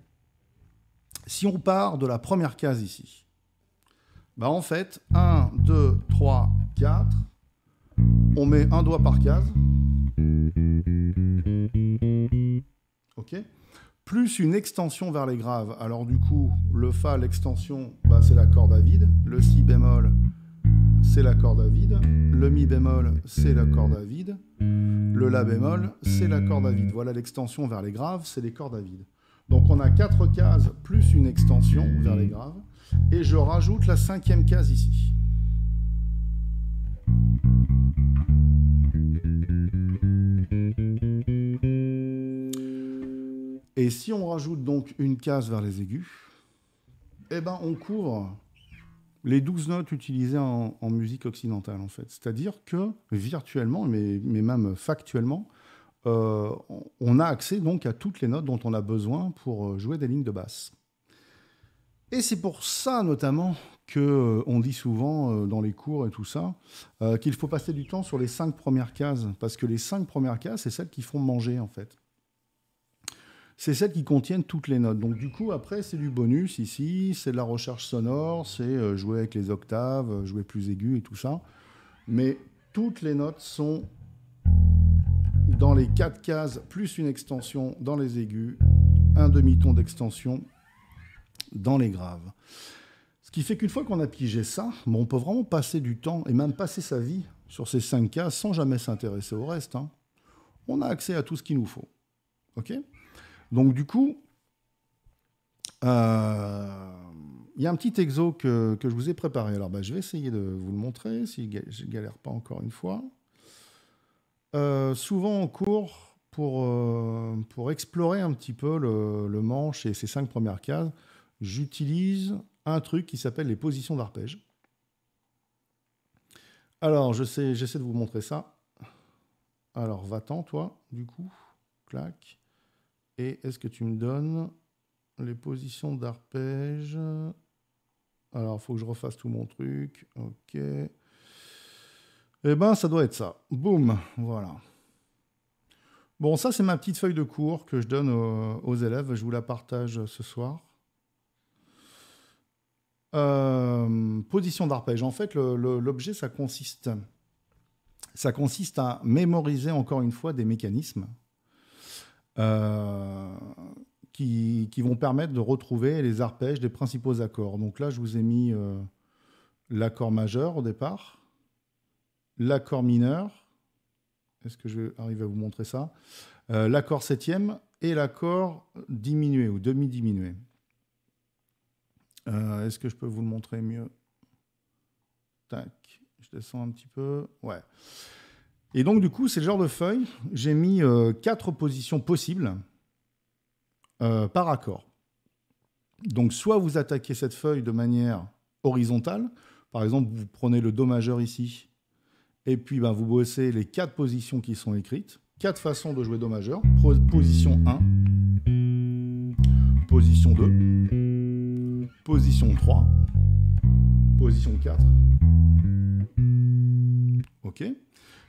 si on part de la première case ici, bah en fait, 1, 2, 3, 4, on met un doigt par case. OK Plus une extension vers les graves. Alors du coup, le Fa, l'extension, bah, c'est la corde à vide. Le Si bémol, c'est la corde à vide. Le Mi bémol, c'est la corde à vide. Le La bémol, c'est la corde à vide. Voilà l'extension vers les graves, c'est les cordes à vide. Donc on a quatre cases plus une extension vers les graves. Et je rajoute la cinquième case ici. Et si on rajoute donc une case vers les aigus, eh ben on couvre les douze notes utilisées en, musique occidentale, en fait. C'est-à-dire que virtuellement, mais, même factuellement, euh, on a accès donc à toutes les notes dont on a besoin pour jouer des lignes de basse. Et c'est pour ça notamment que euh, dit souvent euh, dans les cours et tout ça euh, qu'il faut passer du temps sur les cinq premières cases parce que les cinq premières cases c'est celles qui font manger en fait. C'est celles qui contiennent toutes les notes. Donc du coup après c'est du bonus ici, c'est de la recherche sonore, c'est jouer avec les octaves, jouer plus aigu et tout ça. Mais toutes les notes sont dans les quatre cases plus une extension dans les aigus, un demi-ton d'extension dans les graves. Ce qui fait qu'une fois qu'on a pigé ça, on peut vraiment passer du temps et même passer sa vie sur ces cinq cas sans jamais s'intéresser au reste. Hein. On a accès à tout ce qu'il nous faut. OK? Donc du coup, euh, il y a un petit exo que, je vous ai préparé. Alors bah, je vais essayer de vous le montrer si je ne galère pas encore une fois. Euh, souvent en cours, pour, euh, pour explorer un petit peu le, manche et ses cinq premières cases, j'utilise un truc qui s'appelle les positions d'arpège. Alors, je sais, j'essaie de vous montrer ça. Alors, va-t'en, toi, du coup. Clac. Et est-ce que tu me donnes les positions d'arpège? Alors, faut que je refasse tout mon truc. OK. Eh ben, ça doit être ça. Boum. Voilà. Bon, ça, c'est ma petite feuille de cours que je donne aux élèves. Je vous la partage ce soir. Euh, position d'arpège. En fait, l'objet, ça consiste, ça consiste à mémoriser encore une fois des mécanismes euh, qui, vont permettre de retrouver les arpèges des principaux accords. Donc là, je vous ai mis euh, l'accord majeur au départ, l'accord mineur. Est-ce que je vais arriver à vous montrer ça L'accord septième et l'accord diminué ou demi-diminué. Euh, est-ce que je peux vous le montrer mieux? Tac, je descends un petit peu. Ouais. Et donc, du coup, c'est le genre de feuille. J'ai mis euh, quatre positions possibles euh, par accord. Donc, soit vous attaquez cette feuille de manière horizontale. Par exemple, vous prenez le Do majeur ici, et puis ben, vous bossez les quatre positions qui sont écrites. Quatre façons de jouer Do majeur. Position 1, position 2, Position 3. Position 4. OK.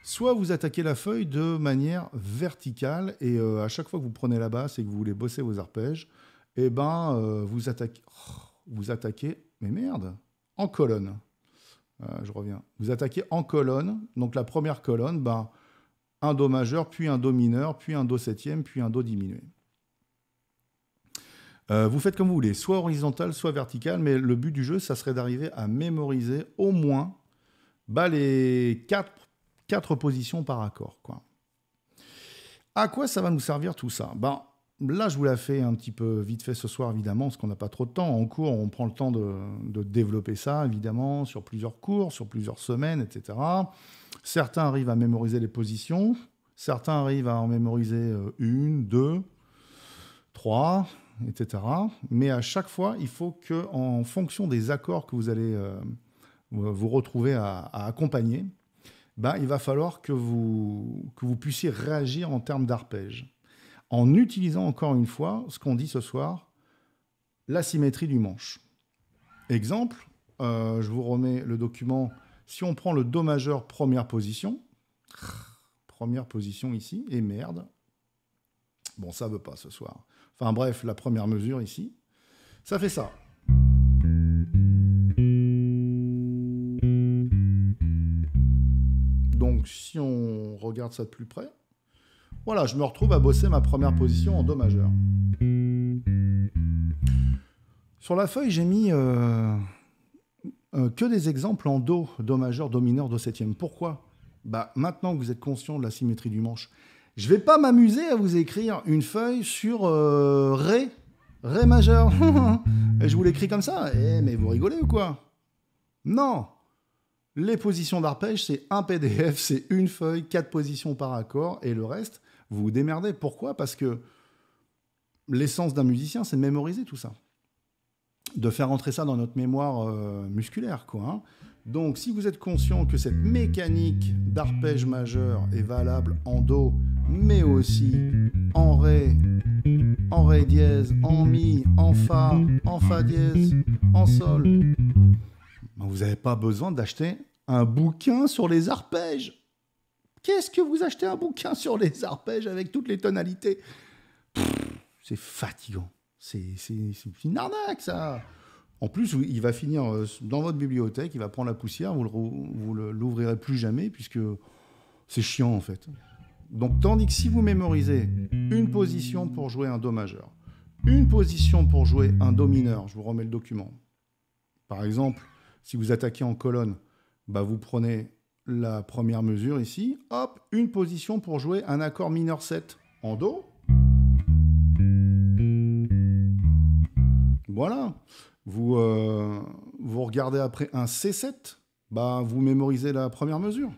Soit vous attaquez la feuille de manière verticale et euh, à chaque fois que vous prenez la basse et que vous voulez bosser vos arpèges, eh ben, euh, vous, attaquez, oh, vous attaquez, mais merde, en colonne. Euh, je reviens. Vous attaquez en colonne. Donc la première colonne, ben, un Do majeur, puis un Do mineur, puis un Do septième, puis un Do diminué. Euh, vous faites comme vous voulez, soit horizontal, soit vertical, mais le but du jeu, ça serait d'arriver à mémoriser au moins bah, les quatre, quatre, positions par accord. À quoi ça va nous servir tout ça? Ben, Là, je vous l'ai fait un petit peu vite fait ce soir, évidemment, parce qu'on n'a pas trop de temps. En cours, on prend le temps de, de, développer ça, évidemment, sur plusieurs cours, sur plusieurs semaines, etc. Certains arrivent à mémoriser les positions, certains arrivent à en mémoriser euh, une, deux, trois, etc. Mais à chaque fois, il faut que, en fonction des accords que vous allez euh, vous retrouver à, accompagner, bah, il va falloir que vous, que vous puissiez réagir en termes d'arpège. En utilisant encore une fois ce qu'on dit ce soir, la symétrie du manche. Exemple, euh, je vous remets le document. Si on prend le Do majeur première position, première position ici, et merde, bon, ça veut pas ce soir. Enfin bref, la première mesure ici, ça fait ça. Donc si on regarde ça de plus près, voilà, je me retrouve à bosser ma première position en Do majeur. Sur la feuille, j'ai mis euh, euh, que des exemples en Do, Do majeur, Do mineur, Do septième. Pourquoi? Bah, Maintenant que vous êtes conscient de la symétrie du manche, je vais pas m'amuser à vous écrire une feuille sur euh, Ré, Ré majeur. Je vous l'écris comme ça. Eh, mais vous rigolez ou quoi? Non Les positions d'arpège, c'est un PDF, c'est une feuille, quatre positions par accord, et le reste, vous vous démerdez. Pourquoi? Parce que l'essence d'un musicien, c'est de mémoriser tout ça. De faire entrer ça dans notre mémoire euh, musculaire, quoi. Hein. Donc, si vous êtes conscient que cette mécanique d'arpège majeur est valable en Do, mais aussi en Ré en ré dièse, en mi, en fa, en fa dièse, en sol. Ben, vous n'avez pas besoin d'acheter un bouquin sur les arpèges. Qu'est-ce que vous achetez un bouquin sur les arpèges avec toutes les tonalités? C'est fatigant. C'est une arnaque, ça. En plus, il va finir euh, dans votre bibliothèque, il va prendre la poussière, vous ne l'ouvrirez plus jamais, puisque c'est chiant, en fait. Donc, tandis que si vous mémorisez une position pour jouer un Do majeur, une position pour jouer un Do mineur, je vous remets le document. Par exemple, si vous attaquez en colonne, bah vous prenez la première mesure ici, hop, une position pour jouer un accord mineur 7 en Do. Voilà. Vous, euh, regardez après un C7, bah vous mémorisez la première mesure.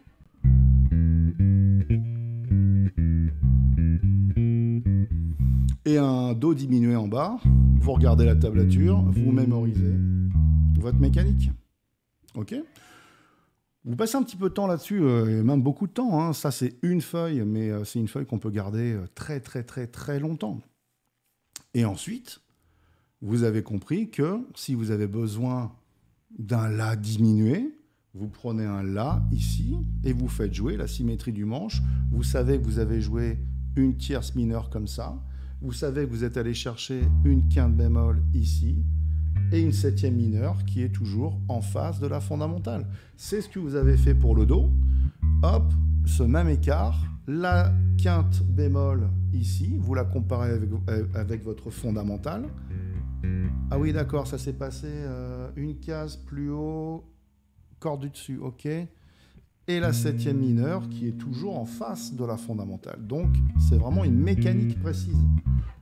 Et un Do diminué en bas, vous regardez la tablature, vous mémorisez votre mécanique. Ok vous passez un petit peu de temps là-dessus, euh, et même beaucoup de temps. Hein. Ça, c'est une feuille, mais euh, c'est une feuille qu'on peut garder euh, très, très, très, très longtemps. Et ensuite, vous avez compris que si vous avez besoin d'un La diminué, vous prenez un La ici et vous faites jouer la symétrie du manche. Vous savez que vous avez joué une tierce mineure comme ça. Vous savez que vous êtes allé chercher une quinte bémol ici et une septième mineure qui est toujours en face de la fondamentale. C'est ce que vous avez fait pour le Do. Hop, ce même écart, la quinte bémol ici, vous la comparez avec, avec votre fondamentale. Ah oui, d'accord, ça s'est passé euh, une case plus haut, corde du dessus, ok. Et la septième mineure qui est toujours en face de la fondamentale. Donc, c'est vraiment une mécanique précise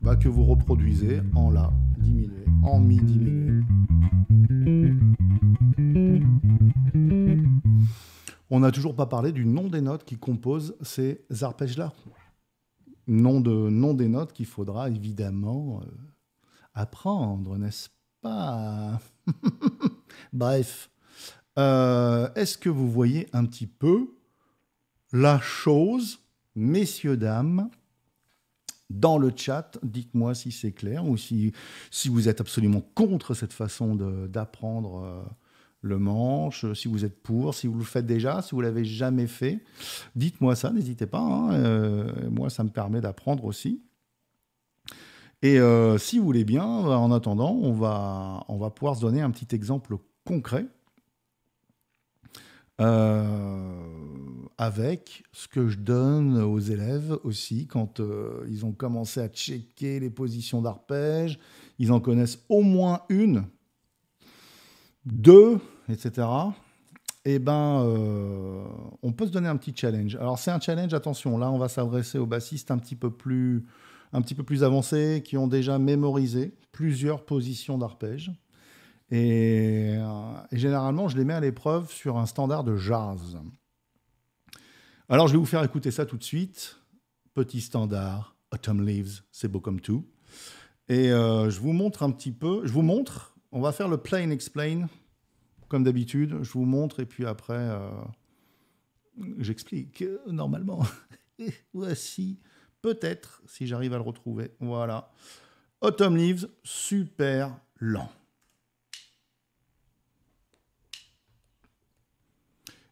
bah, que vous reproduisez en La diminué, en Mi diminué. On n'a toujours pas parlé du nom des notes qui composent ces arpèges-là. Nom, de, nom des notes qu'il faudra évidemment euh, apprendre, n'est-ce pas? Bref. Euh, est-ce que vous voyez un petit peu la chose, messieurs, dames dans le chat, dites-moi si c'est clair ou si, si vous êtes absolument contre cette façon d'apprendre euh, le manche, si vous êtes pour, si vous le faites déjà, si vous l'avez jamais fait. Dites-moi ça, n'hésitez pas. Hein, euh, moi, ça me permet d'apprendre aussi. Et si vous voulez bien, en attendant, on va, on va pouvoir se donner un petit exemple concret avec ce que je donne aux élèves aussi quand euh, ils ont commencé à checker les positions d'arpège. Ils en connaissent au moins une, deux, etc. Et eh ben, euh, on peut se donner un petit challenge. Alors c'est un challenge, attention, là on va s'adresser aux bassistes un petit peu plus, un petit peu plus avancés, qui ont déjà mémorisé plusieurs positions d'arpège. Et euh, généralement, je les mets à l'épreuve sur un standard de jazz. Alors, je vais vous faire écouter ça tout de suite. Petit standard, Autumn Leaves, c'est beau comme tout. Et euh, je vous montre un petit peu. Je vous montre. On va faire le plain explain, comme d'habitude. Je vous montre et puis après, euh, j'explique normalement. Et voici, peut-être, si j'arrive à le retrouver. Voilà. Autumn Leaves, super lent.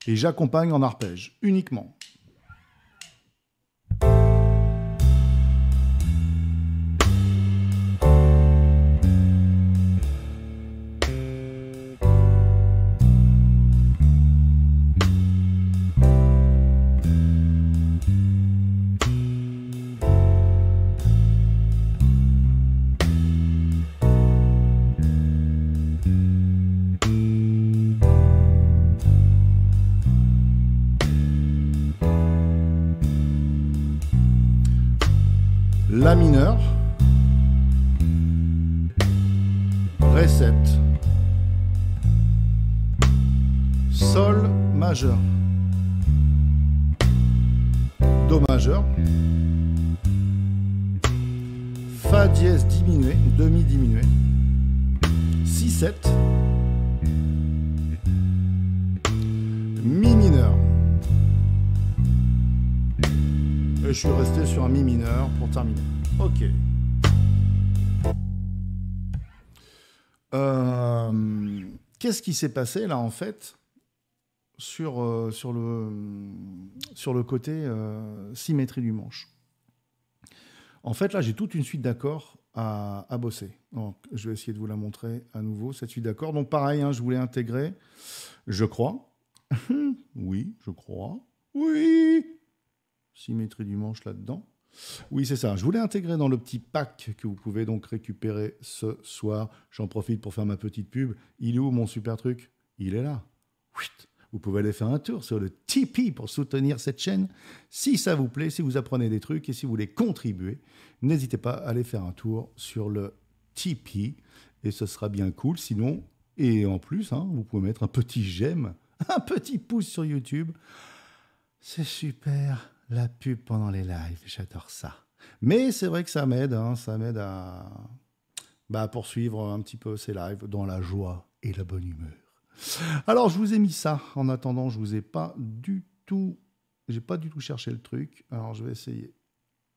Et j'accompagne en arpège, uniquement. Do majeur. Fa dièse diminué, demi diminué. Si 7. Mi mineur. Et je suis resté sur un mi mineur pour terminer. Ok. Euh, qu'est-ce qui s'est passé là en fait? Sur, euh, sur, le, sur le côté euh, symétrie du manche En fait là j'ai toute une suite d'accords à, à bosser. Donc, je vais essayer de vous la montrer à nouveau, cette suite d'accords. Donc pareil, hein, je voulais intégrer, je crois. oui, je crois. Oui. Symétrie du manche là-dedans. Oui, c'est ça. Je voulais intégrer dans le petit pack que vous pouvez donc récupérer ce soir. J'en profite pour faire ma petite pub. Il est où mon super truc? Il est là. Vous pouvez aller faire un tour sur le Tipeee pour soutenir cette chaîne. Si ça vous plaît, si vous apprenez des trucs et si vous voulez contribuer, n'hésitez pas à aller faire un tour sur le Tipeee et ce sera bien cool. Sinon, et en plus, hein, vous pouvez mettre un petit j'aime, un petit pouce sur YouTube. C'est super. La pub pendant les lives, j'adore ça. Mais c'est vrai que ça m'aide, hein, ça m'aide à, bah, poursuivre un petit peu ces lives dans la joie et la bonne humeur. Alors, je vous ai mis ça. En attendant, je vous ai pas du tout, j'ai pas du tout cherché le truc. Alors, je vais essayer.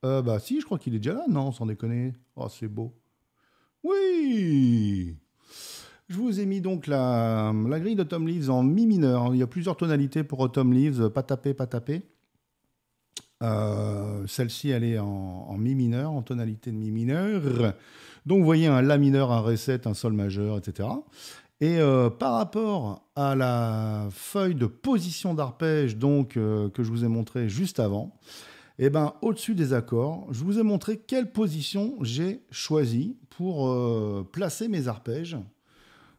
Euh, bah, si, je crois qu'il est déjà là. Non, sans déconner. Oh, c'est beau. Oui. Je vous ai mis donc la, la grille de Tom Leaves en mi mineur. Il y a plusieurs tonalités pour Tom Leaves, pas taper, pas taper. Euh, celle-ci, elle est en, mi mineur, en tonalité de mi mineur. Donc, vous voyez un La mineur, un Ré 7, un Sol majeur, etc. Et euh, par rapport à la feuille de position d'arpège donc euh, que je vous ai montré juste avant, eh ben, au-dessus des accords, je vous ai montré quelle position j'ai choisi pour placer mes arpèges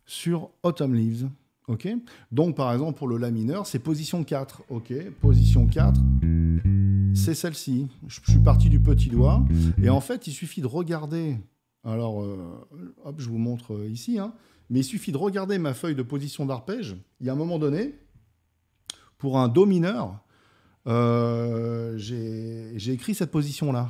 sur Autumn Leaves. ok? Donc, par exemple, pour le La mineur, c'est position 4. ok? Position 4 c'est celle-ci. Je, suis parti du petit doigt. Et en fait, il suffit de regarder. Alors, euh, hop, je vous montre euh, ici. Hein. Mais il suffit de regarder ma feuille de position d'arpège. Il y a un moment donné, pour un Do mineur, euh, j'ai écrit cette position-là.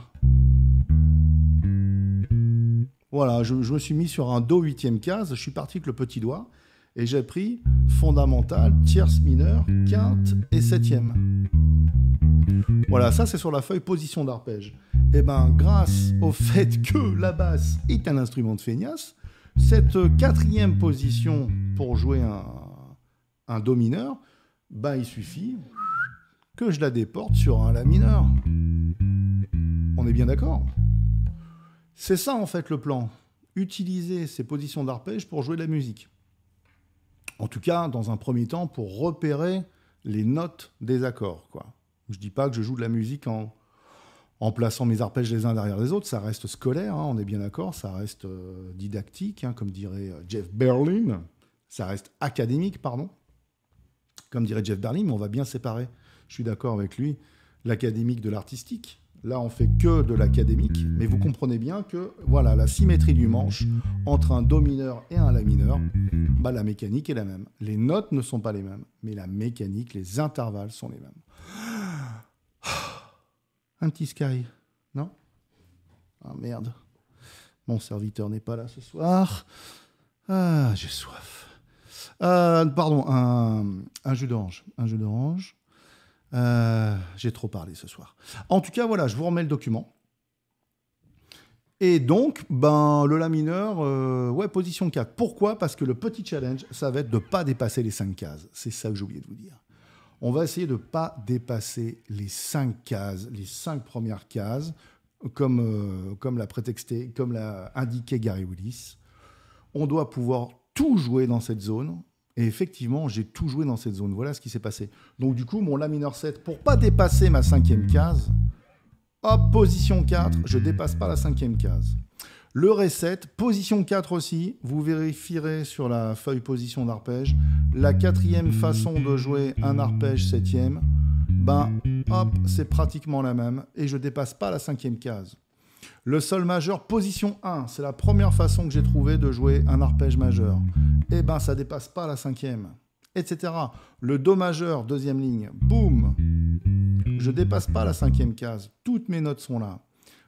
Voilà, je, me suis mis sur un Do huitième case. Je suis parti avec le petit doigt. Et j'ai pris fondamental, tierce mineure, quinte et septième. Voilà, ça c'est sur la feuille position d'arpège. Et eh ben, grâce au fait que la basse est un instrument de feignasse, cette quatrième position pour jouer un, Do mineur, ben, il suffit que je la déporte sur un La mineur. On est bien d'accord? C'est ça en fait le plan. Utiliser ces positions d'arpège pour jouer de la musique. En tout cas, dans un premier temps, pour repérer les notes des accords. Je ne dis pas que je joue de la musique en, en plaçant mes arpèges les uns derrière les autres, ça reste scolaire, hein, on est bien d'accord, ça reste euh, didactique, hein, comme dirait euh, Jeff Berlin, ça reste académique, pardon, comme dirait Jeff Berlin, on va bien séparer, je suis d'accord avec lui, l'académique de l'artistique. Là, on fait que de l'académique, mais vous comprenez bien que voilà la symétrie du manche entre un do mineur et un la mineur, bah, la mécanique est la même. Les notes ne sont pas les mêmes, mais la mécanique, les intervalles sont les mêmes. Un petit Sky, non? Ah merde. Mon serviteur n'est pas là ce soir. Ah, j'ai soif. Euh, pardon, un, jus d'orange. Un jus d'orange. Euh, j'ai trop parlé ce soir. En tout cas, voilà, je vous remets le document. Et donc, ben, le La mineur, euh, ouais, position 4. Pourquoi? Parce que le petit challenge, ça va être de ne pas dépasser les 5 cases. C'est ça que j'ai oublié de vous dire on va essayer de ne pas dépasser les cinq cases, les cinq premières cases, comme, euh, comme l'a indiqué Gary Willis. On doit pouvoir tout jouer dans cette zone. Et effectivement, j'ai tout joué dans cette zone. Voilà ce qui s'est passé. Donc du coup, mon La mineur 7, pour pas dépasser ma cinquième case, hop, position 4, je dépasse pas la cinquième case. Le reset, position 4 aussi, vous vérifierez sur la feuille position d'arpège. La quatrième façon de jouer un arpège septième, ben hop, c'est pratiquement la même et je dépasse pas la cinquième case. Le sol majeur, position 1, c'est la première façon que j'ai trouvé de jouer un arpège majeur. Et eh ben ça dépasse pas la cinquième, etc. Le do majeur, deuxième ligne, boum, je dépasse pas la cinquième case. Toutes mes notes sont là.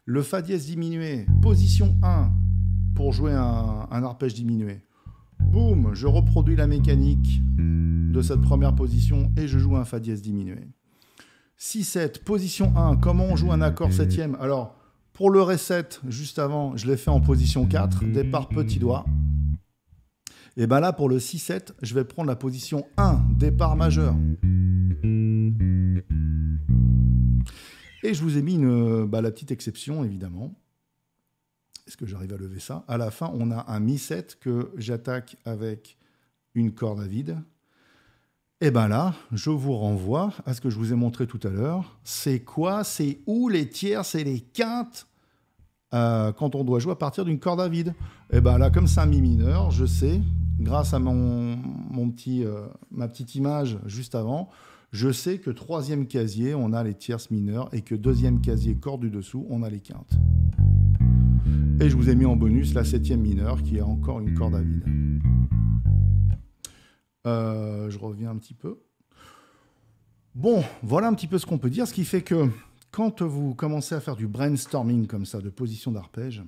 Le Fa dièse diminué, position 1 pour jouer un, arpège diminué. Boum, je reproduis la mécanique de cette première position et je joue un Fa dièse diminué. 6-7, position 1, comment on joue un accord septième? Alors, pour le Ré 7, juste avant, je l'ai fait en position 4, départ petit doigt. Et bien là, pour le 6-7, je vais prendre la position 1, départ majeur. Et je vous ai mis une, bah, la petite exception, évidemment. Est-ce que j'arrive à lever ça? À la fin, on a un Mi7 que j'attaque avec une corde à vide. Et bien là, je vous renvoie à ce que je vous ai montré tout à l'heure. C'est quoi? C'est où les tiers? C'est les quintes? Euh, quand on doit jouer à partir d'une corde à vide. Et bien là, comme c'est un mi mineur, je sais, grâce à mon, mon petit, euh, ma petite image juste avant, je sais que troisième casier, on a les tierces mineures et que deuxième casier, corde du dessous, on a les quintes. Et je vous ai mis en bonus la septième mineure qui est encore une corde à vide. Euh, je reviens un petit peu. Bon, voilà un petit peu ce qu'on peut dire, ce qui fait que quand vous commencez à faire du brainstorming comme ça, de position d'arpège,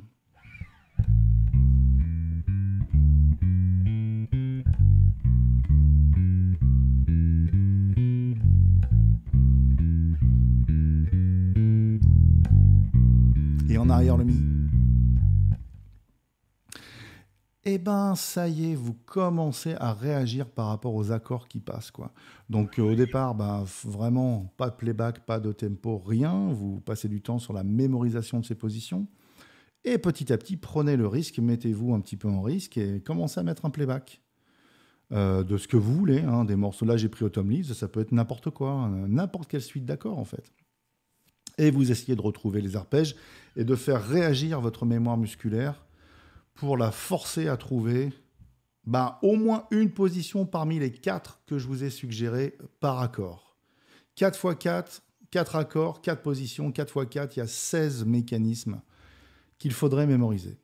et en arrière le mi. eh ben ça y est, vous commencez à réagir par rapport aux accords qui passent. Quoi. Donc euh, au départ, ben, vraiment pas de playback, pas de tempo, rien. Vous passez du temps sur la mémorisation de ces positions. Et petit à petit, prenez le risque, mettez-vous un petit peu en risque et commencez à mettre un playback. Euh, de ce que vous voulez, hein, des morceaux. Là, j'ai pris Autumn Leaves, ça peut être n'importe quoi, hein, n'importe quelle suite d'accords en fait. Et vous essayez de retrouver les arpèges et de faire réagir votre mémoire musculaire pour la forcer à trouver ben, au moins une position parmi les quatre que je vous ai suggérées par accord. 4 x 4, 4 accords, 4 positions, 4 x 4, il y a 16 mécanismes qu'il faudrait mémoriser.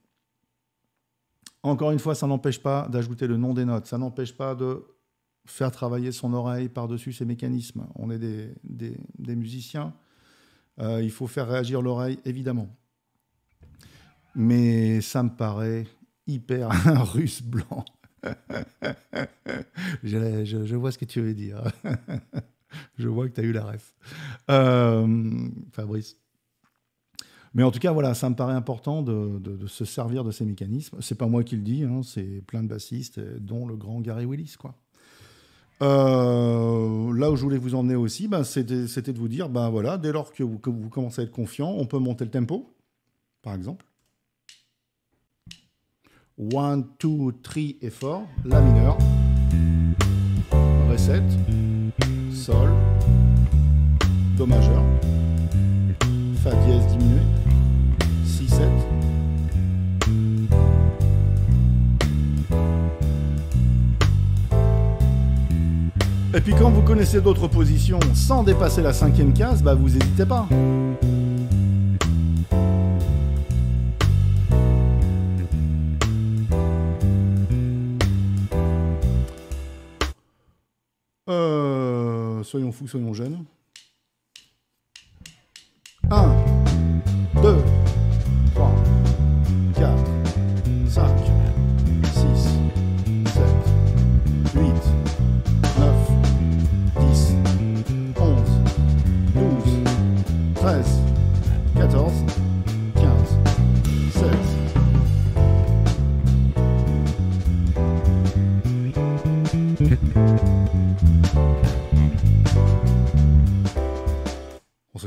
Encore une fois, ça n'empêche pas d'ajouter le nom des notes, ça n'empêche pas de faire travailler son oreille par-dessus ces mécanismes. On est des, musiciens, euh, il faut faire réagir l'oreille, évidemment mais ça me paraît hyper un russe blanc. je, vois ce que tu veux dire. je vois que tu as eu la ref. Euh, Fabrice. Mais en tout cas, voilà, ça me paraît important de, se servir de ces mécanismes. C'est pas moi qui le dis, hein, c'est plein de bassistes, dont le grand Gary Willis, quoi. Euh, là où je voulais vous emmener aussi, ben, c'était de vous dire, ben voilà, dès lors que vous, commencez à être confiant, on peut monter le tempo, par exemple. 1, 2, 3 et 4, La mineur, Ré 7, Sol, Do majeur, Fa dièse diminué, Et puis quand vous connaissez d'autres positions sans dépasser la cinquième case, bah vous n'hésitez pas. soyons fous, soyons jeunes.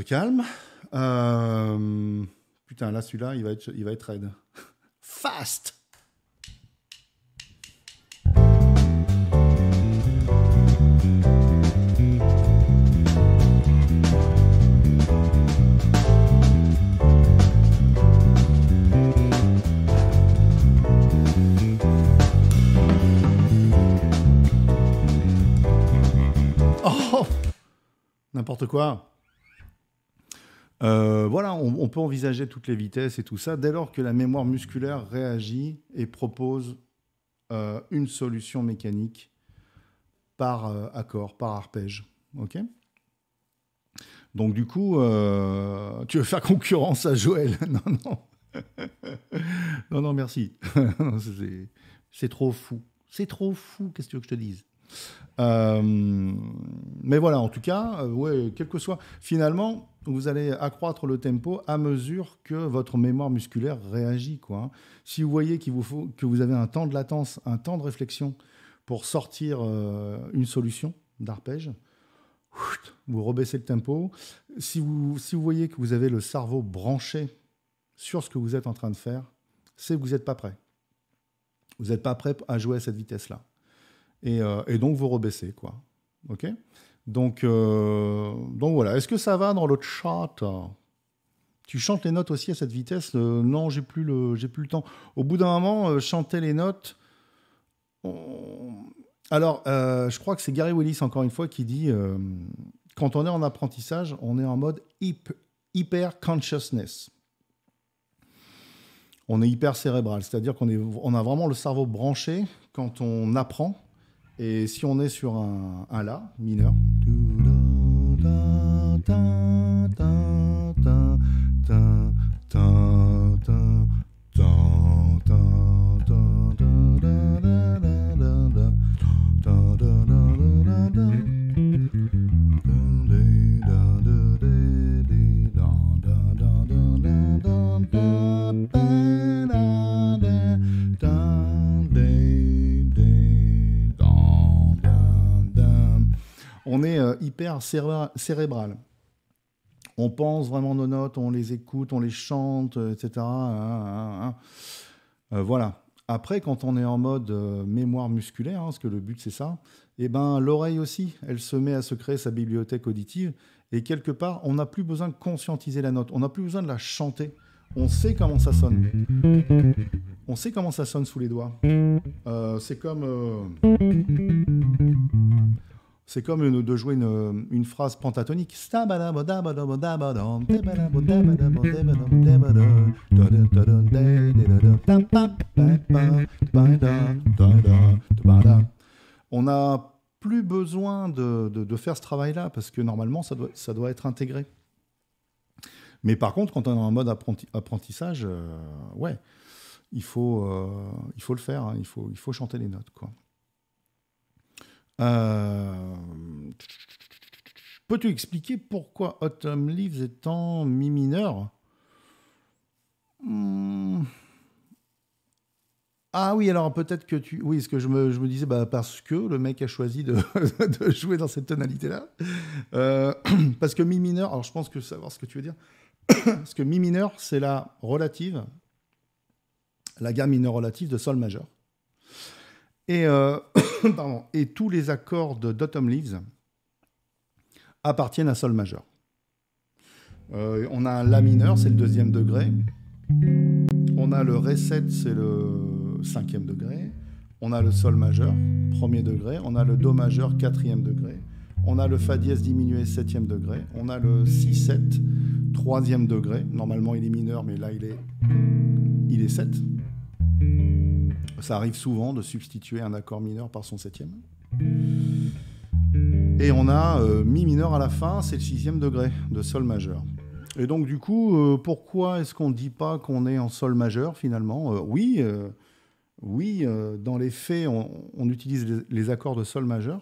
Calme. Euh, putain, là, celui-là, il va être, il va être raide. Fast Oh N'importe quoi. Euh, voilà, on, peut envisager toutes les vitesses et tout ça dès lors que la mémoire musculaire réagit et propose euh, une solution mécanique par euh, accord, par arpège. Ok? Donc du coup, tu veux faire concurrence à Joël? Non, non. non, non, merci. C'est trop fou. C'est trop fou, qu'est-ce que tu veux que je te dise? Euh, mais voilà, en tout cas, euh, quel que soit. Finalement, vous allez accroître le tempo à mesure que votre mémoire musculaire réagit. Hein. Si vous voyez qu'il vous faut, que vous avez un temps de latence, un temps de réflexion pour sortir euh, une solution d'arpège, vous rebaissez le tempo. Si vous, si vous voyez que vous avez le cerveau branché sur ce que vous êtes en train de faire, c'est que vous n'êtes pas prêt. Vous n'êtes pas prêt à jouer à cette vitesse-là. Et, euh, et donc, vous rebaissez, quoi. OK? Donc, euh, donc voilà. Est-ce que ça va dans le chat Tu chantes les notes aussi à cette vitesse? Euh, Non, j'ai plus le, plus le temps. Au bout d'un moment, chanter les notes. Alors, je crois que c'est Gary Willis encore une fois qui dit quand on est en apprentissage, on est en mode hyp- hyper consciousness. On est hyper cérébral, c'est-à-dire qu'on on a vraiment le cerveau branché quand on apprend. Et si on est sur un, La mineur, est euh, hyper céré- cérébral. On pense vraiment nos notes, on les écoute, on les chante, etc. Hein, hein, hein. Euh, voilà. Après, quand on est en mode euh, mémoire musculaire, parce que le but c'est ça, eh ben l'oreille aussi, elle se met à se créer sa bibliothèque auditive. Et quelque part, on n'a plus besoin de conscientiser la note, on n'a plus besoin de la chanter. On sait comment ça sonne. On sait comment ça sonne sous les doigts. Euh, c'est comme. C'est comme de jouer une, phrase pentatonique. On n'a plus besoin de, faire ce travail-là parce que normalement, ça doit, être intégré. Mais par contre, quand on est en mode apprenti- apprentissage, euh, ouais, il faut, euh, il faut le faire, hein, il, faut, chanter les notes. Euh, Peux-tu expliquer pourquoi Autumn Leaves est en mi mineur? Hmm. Ah oui, alors peut-être que tu... Oui, ce que je me, disais, bah, parce que le mec a choisi de, de jouer dans cette tonalité-là. Euh, parce que mi mineur, alors je pense que savoir ce que tu veux dire. parce que mi mineur, c'est la relative, la gamme mineure relative de sol majeur. Et, euh, et tous les accords de d'Autumn Leaves appartiennent à sol majeur. Euh, on a un La mineur, c'est le deuxième degré. On a le Ré 7, c'est le cinquième degré. On a le Sol majeur, premier degré. On a le Do majeur, quatrième degré. On a le Fa dièse diminué, septième degré. On a le Si 7, troisième degré. Normalement, il est mineur, mais là, il est, il est 7. Ça arrive souvent de substituer un accord mineur par son septième. Et on a euh, Mi mineur à la fin, c'est le sixième degré de Sol majeur. Et donc du coup, euh, pourquoi est-ce qu'on ne dit pas qu'on est en Sol majeur finalement? Euh, Oui, oui dans les faits, on, utilise les, accords de Sol majeur.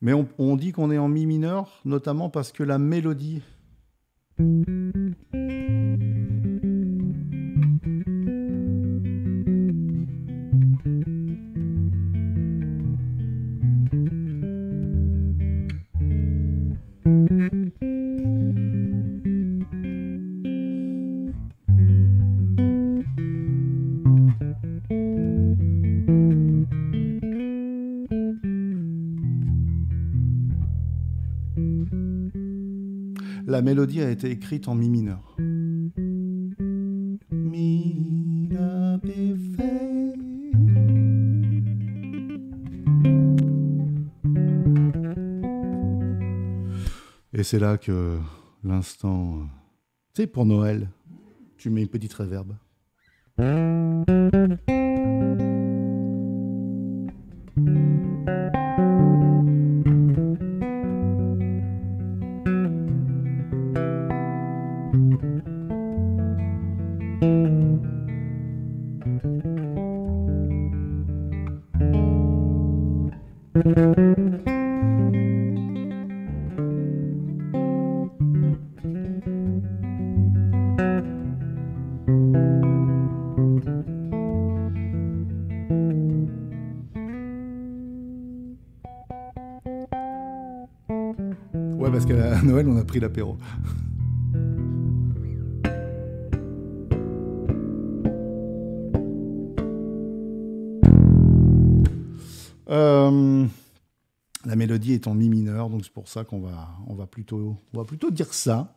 Mais on dit qu'on est en Mi mineur, notamment parce que la mélodie a été écrite en mi mineur. Et c'est là que l'instant. euh, Tu sais, pour Noël, tu mets une petite réverbe. Pour ça qu'on va, on va, plutôt, on va plutôt dire ça.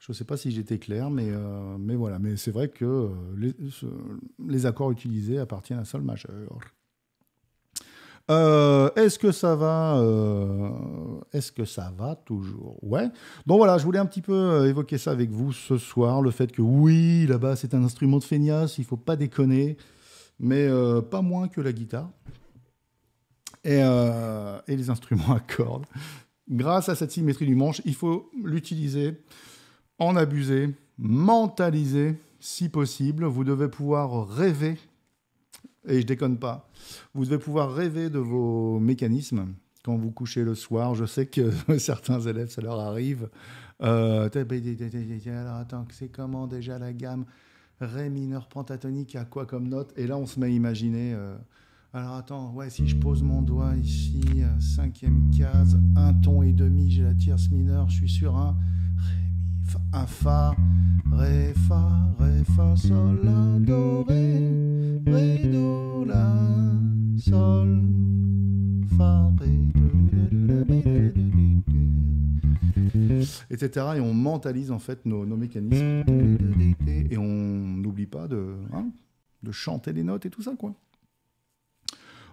Je ne sais pas si j'étais clair, mais, euh, mais voilà. Mais c'est vrai que euh, les, accords utilisés appartiennent à sol majeur. Euh, Est-ce que ça va Est-ce que ça va toujours? Ouais. Donc voilà, je voulais un petit peu évoquer ça avec vous ce soir, le fait que oui, là-bas c'est un instrument de feignasse, il faut pas déconner, mais pas moins que la guitare et, et les instruments à cordes. Grâce à cette symétrie du manche, il faut l'utiliser, en abuser, mentaliser si possible. Vous devez pouvoir rêver, et je déconne pas, vous devez pouvoir rêver de vos mécanismes quand vous couchez le soir. Je sais que certains élèves, ça leur arrive. Euh, alors attends, c'est comment déjà la gamme Ré mineur pentatonique à quoi comme note? Et là, on se met à imaginer. euh, alors attends, ouais, si je pose mon doigt ici, cinquième case, un ton et demi, j'ai la tierce mineure, je suis sur un ré, mi, fa, un fa, ré, fa, ré, fa, sol, la, do, ré, ré, do, la, sol, fa, ré, do, etc. Et on mentalise en fait nos, nos mécanismes et on n'oublie pas de, de chanter les notes et tout ça quoi.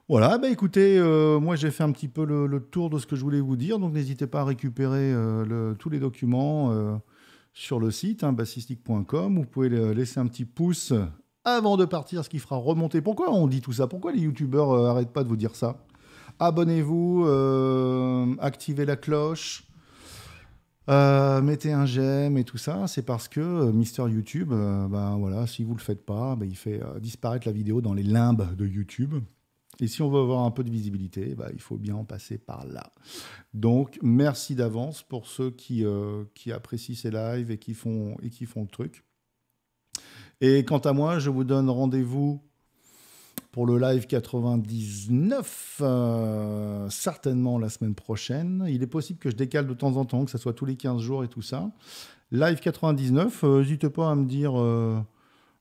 Voilà, bah écoutez, euh, moi j'ai fait un petit peu le, tour de ce que je voulais vous dire, donc n'hésitez pas à récupérer euh, tous les documents euh, sur le site hein, bassistique.com. Vous pouvez laisser un petit pouce avant de partir, ce qui fera remonter. Pourquoi on dit tout ça? Pourquoi les youtubeurs euh, arrêtent pas de vous dire ça? Abonnez-vous, activez la cloche. mettez un j'aime et tout ça, c'est parce que Mister YouTube, ben voilà, si vous le faites pas, ben, il fait disparaître la vidéo dans les limbes de YouTube. Et si on veut avoir un peu de visibilité, bah, il faut bien en passer par là. Donc, merci d'avance pour ceux qui, euh, qui apprécient ces lives et qui, font, et qui font le truc. Et quant à moi, je vous donne rendez-vous pour le live 99, euh, certainement la semaine prochaine. Il est possible que je décale de temps en temps, que ce soit tous les 15 jours et tout ça. Live 99, euh, n'hésitez pas à me dire...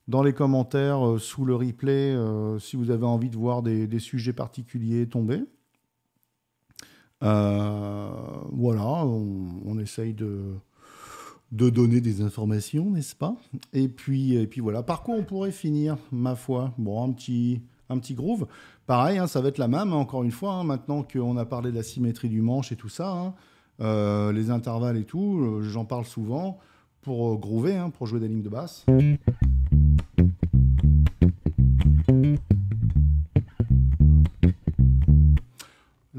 dans les commentaires euh, sous le replay euh, si vous avez envie de voir des, sujets particuliers tomber. Euh, voilà, on, essaye de, donner des informations, n'est-ce pas? Et puis, et puis voilà. Par quoi on pourrait finir, ma foi? Bon, un petit, un petit groove. Pareil, hein, ça va être la même, hein, encore une fois, hein, maintenant qu'on a parlé de la symétrie du manche et tout ça, les intervalles et tout, j'en parle souvent pour groover, pour jouer des lignes de basse.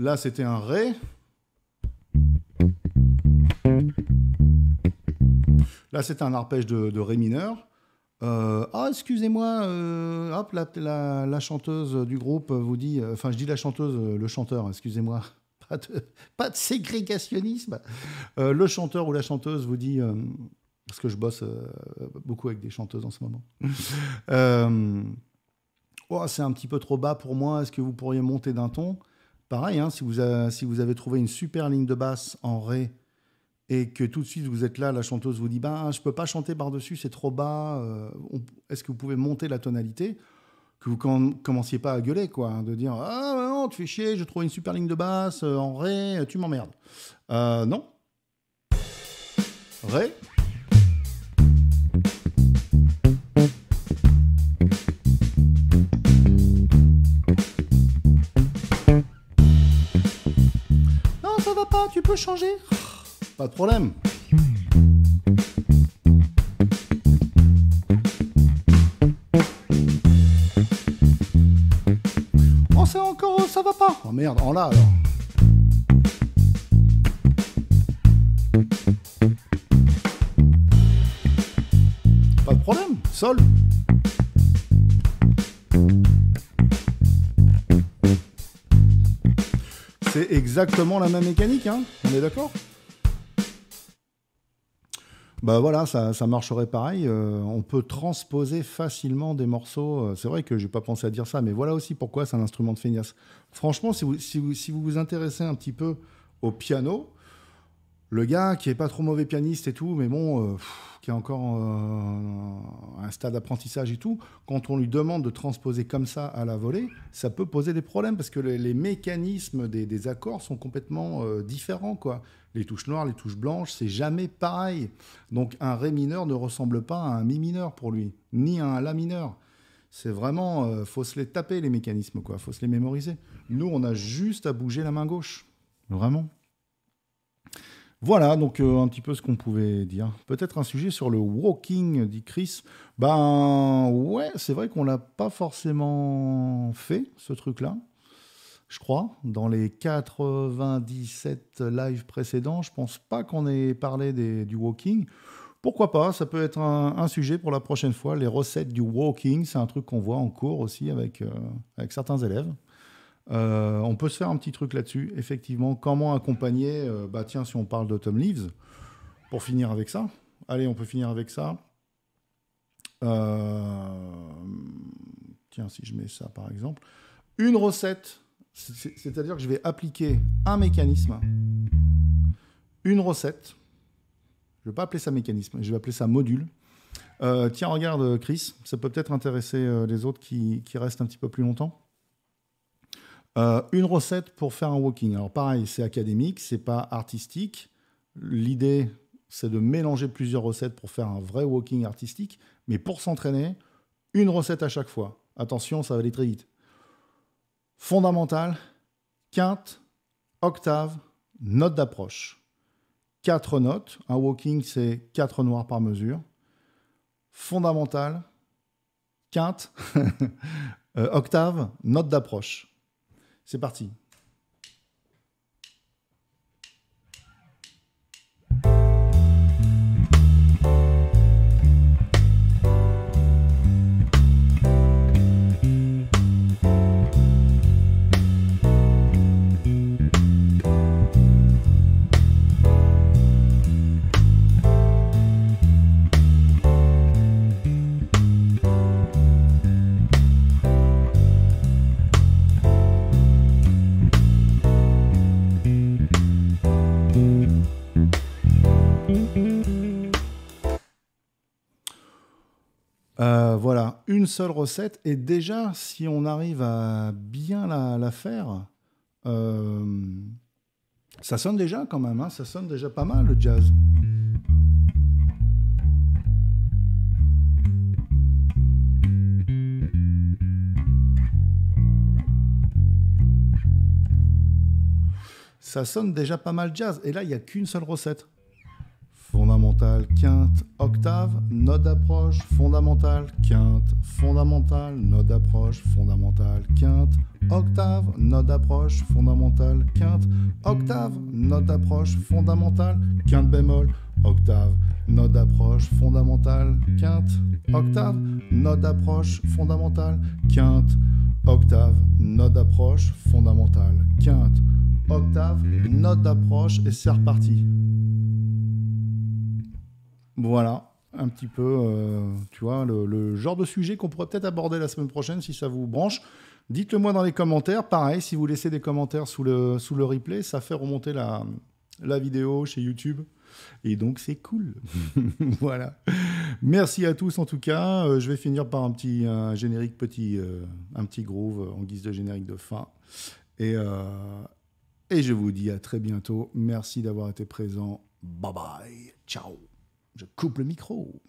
Là, c'était un Ré. Là, c'est un arpège de, Ré mineur. Euh, ah, excusez-moi, euh, la, chanteuse du groupe vous dit, euh, enfin, je dis la chanteuse, le chanteur, excusez-moi, pas de, ségrégationnisme. Le chanteur ou la chanteuse vous dit, parce que je bosse beaucoup avec des chanteuses en ce moment. Oh, c'est un petit peu trop bas pour moi, est-ce que vous pourriez monter d'un ton? Pareil, hein, si, vous avez trouvé une super ligne de basse en Ré et que tout de suite vous êtes là, la chanteuse vous dit bah, Je ne peux pas chanter par-dessus, c'est trop bas, euh, est-ce que vous pouvez monter la tonalité? Que vous com- commenciez pas à gueuler, quoi, hein, de dire Ah non, tu fais chier, j'ai trouvé une super ligne de basse euh, en Ré, tu m'emmerdes. Euh, non. Ré. Tu peux changer. Pas de problème. Oh, c'est encore, ça va pas. Oh merde, en là alors. Pas de problème, sol. Exactement la même mécanique, hein on est d'accord? Bah voilà, ça, marcherait pareil. Euh, on peut transposer facilement des morceaux. Euh, c'est vrai que je n'ai pas pensé à dire ça, mais voilà aussi pourquoi c'est un instrument de feignasse. Franchement, si vous, si vous vous intéressez un petit peu au piano, le gars qui est pas trop mauvais pianiste et tout, mais bon, euh, qui est encore à un stade d'apprentissage et tout, quand on lui demande de transposer comme ça à la volée, ça peut poser des problèmes parce que les, mécanismes des, accords sont complètement différents, quoi les touches noires, les touches blanches, c'est jamais pareil. Donc un ré mineur ne ressemble pas à un mi mineur pour lui, ni à un la mineur. C'est vraiment, euh, faut se les taper les mécanismes, quoi. Faut se les mémoriser. Nous, on a juste à bouger la main gauche, vraiment. Voilà, donc euh, un petit peu ce qu'on pouvait dire. Peut-être un sujet sur le walking, dit Chris. Ben ouais, c'est vrai qu'on l'a pas forcément fait, ce truc-là je crois, dans les 97 lives précédents. Je pense pas qu'on ait parlé du walking. Pourquoi pas Ça peut être un, sujet pour la prochaine fois. Les recettes du walking, c'est un truc qu'on voit en cours aussi avec, euh, avec certains élèves. Euh, on peut se faire un petit truc là-dessus, effectivement. Comment accompagner euh, Bah tiens, si on parle d'Autumn Leaves, pour finir avec ça. Allez, on peut finir avec ça. Tiens, si je mets ça par exemple. Une recette c'est-à-dire que je vais appliquer un mécanisme, une recette. Je ne vais pas appeler ça mécanisme, je vais appeler ça module. Euh, tiens, regarde, Chris, ça peut peut-être intéresser euh, les autres qui, restent un petit peu plus longtemps. Euh, une recette pour faire un walking. Alors pareil, c'est académique, c'est pas artistique. L'idée, c'est de mélanger plusieurs recettes pour faire un vrai walking artistique. Mais pour s'entraîner, une recette à chaque fois. Attention, ça va aller très vite fondamentale, quinte, octave, note d'approche. Quatre notes. Un walking, c'est quatre noirs par mesure. Fondamentale, quinte, euh, octave, note d'approche. C'est parti. Voilà, une seule recette. Et déjà, si on arrive à bien la, faire, euh, ça sonne déjà quand même, hein. ça sonne déjà pas mal le jazz. Ça sonne déjà pas mal jazz. Et là, il n'y a qu'une seule recette fondamentale, quinte, octave, note d'approche, fondamentale, quinte, fondamentale, note d'approche, fondamentale, quinte, octave, note d'approche, fondamentale, quinte, octave, note d'approche, fondamentale, quinte bémol, octave, note d'approche, fondamentale, quinte, octave, note d'approche, fondamentale, quinte, octave, note d'approche, fondamentale, quinte, octave, note d'approche, et c'est reparti. Voilà, un petit peu, euh, tu vois, le, genre de sujet qu'on pourrait peut-être aborder la semaine prochaine si ça vous branche. Dites-le moi dans les commentaires. Pareil, si vous laissez des commentaires sous le, sous replay, ça fait remonter la, la vidéo chez YouTube. Et donc, c'est cool. voilà. Merci à tous en tout cas. Euh, je vais finir par un petit générique, petit, euh, un petit groove en guise de générique de fin. Et, et je vous dis à très bientôt. Merci d'avoir été présent. Bye bye. Ciao. Je coupe le micro.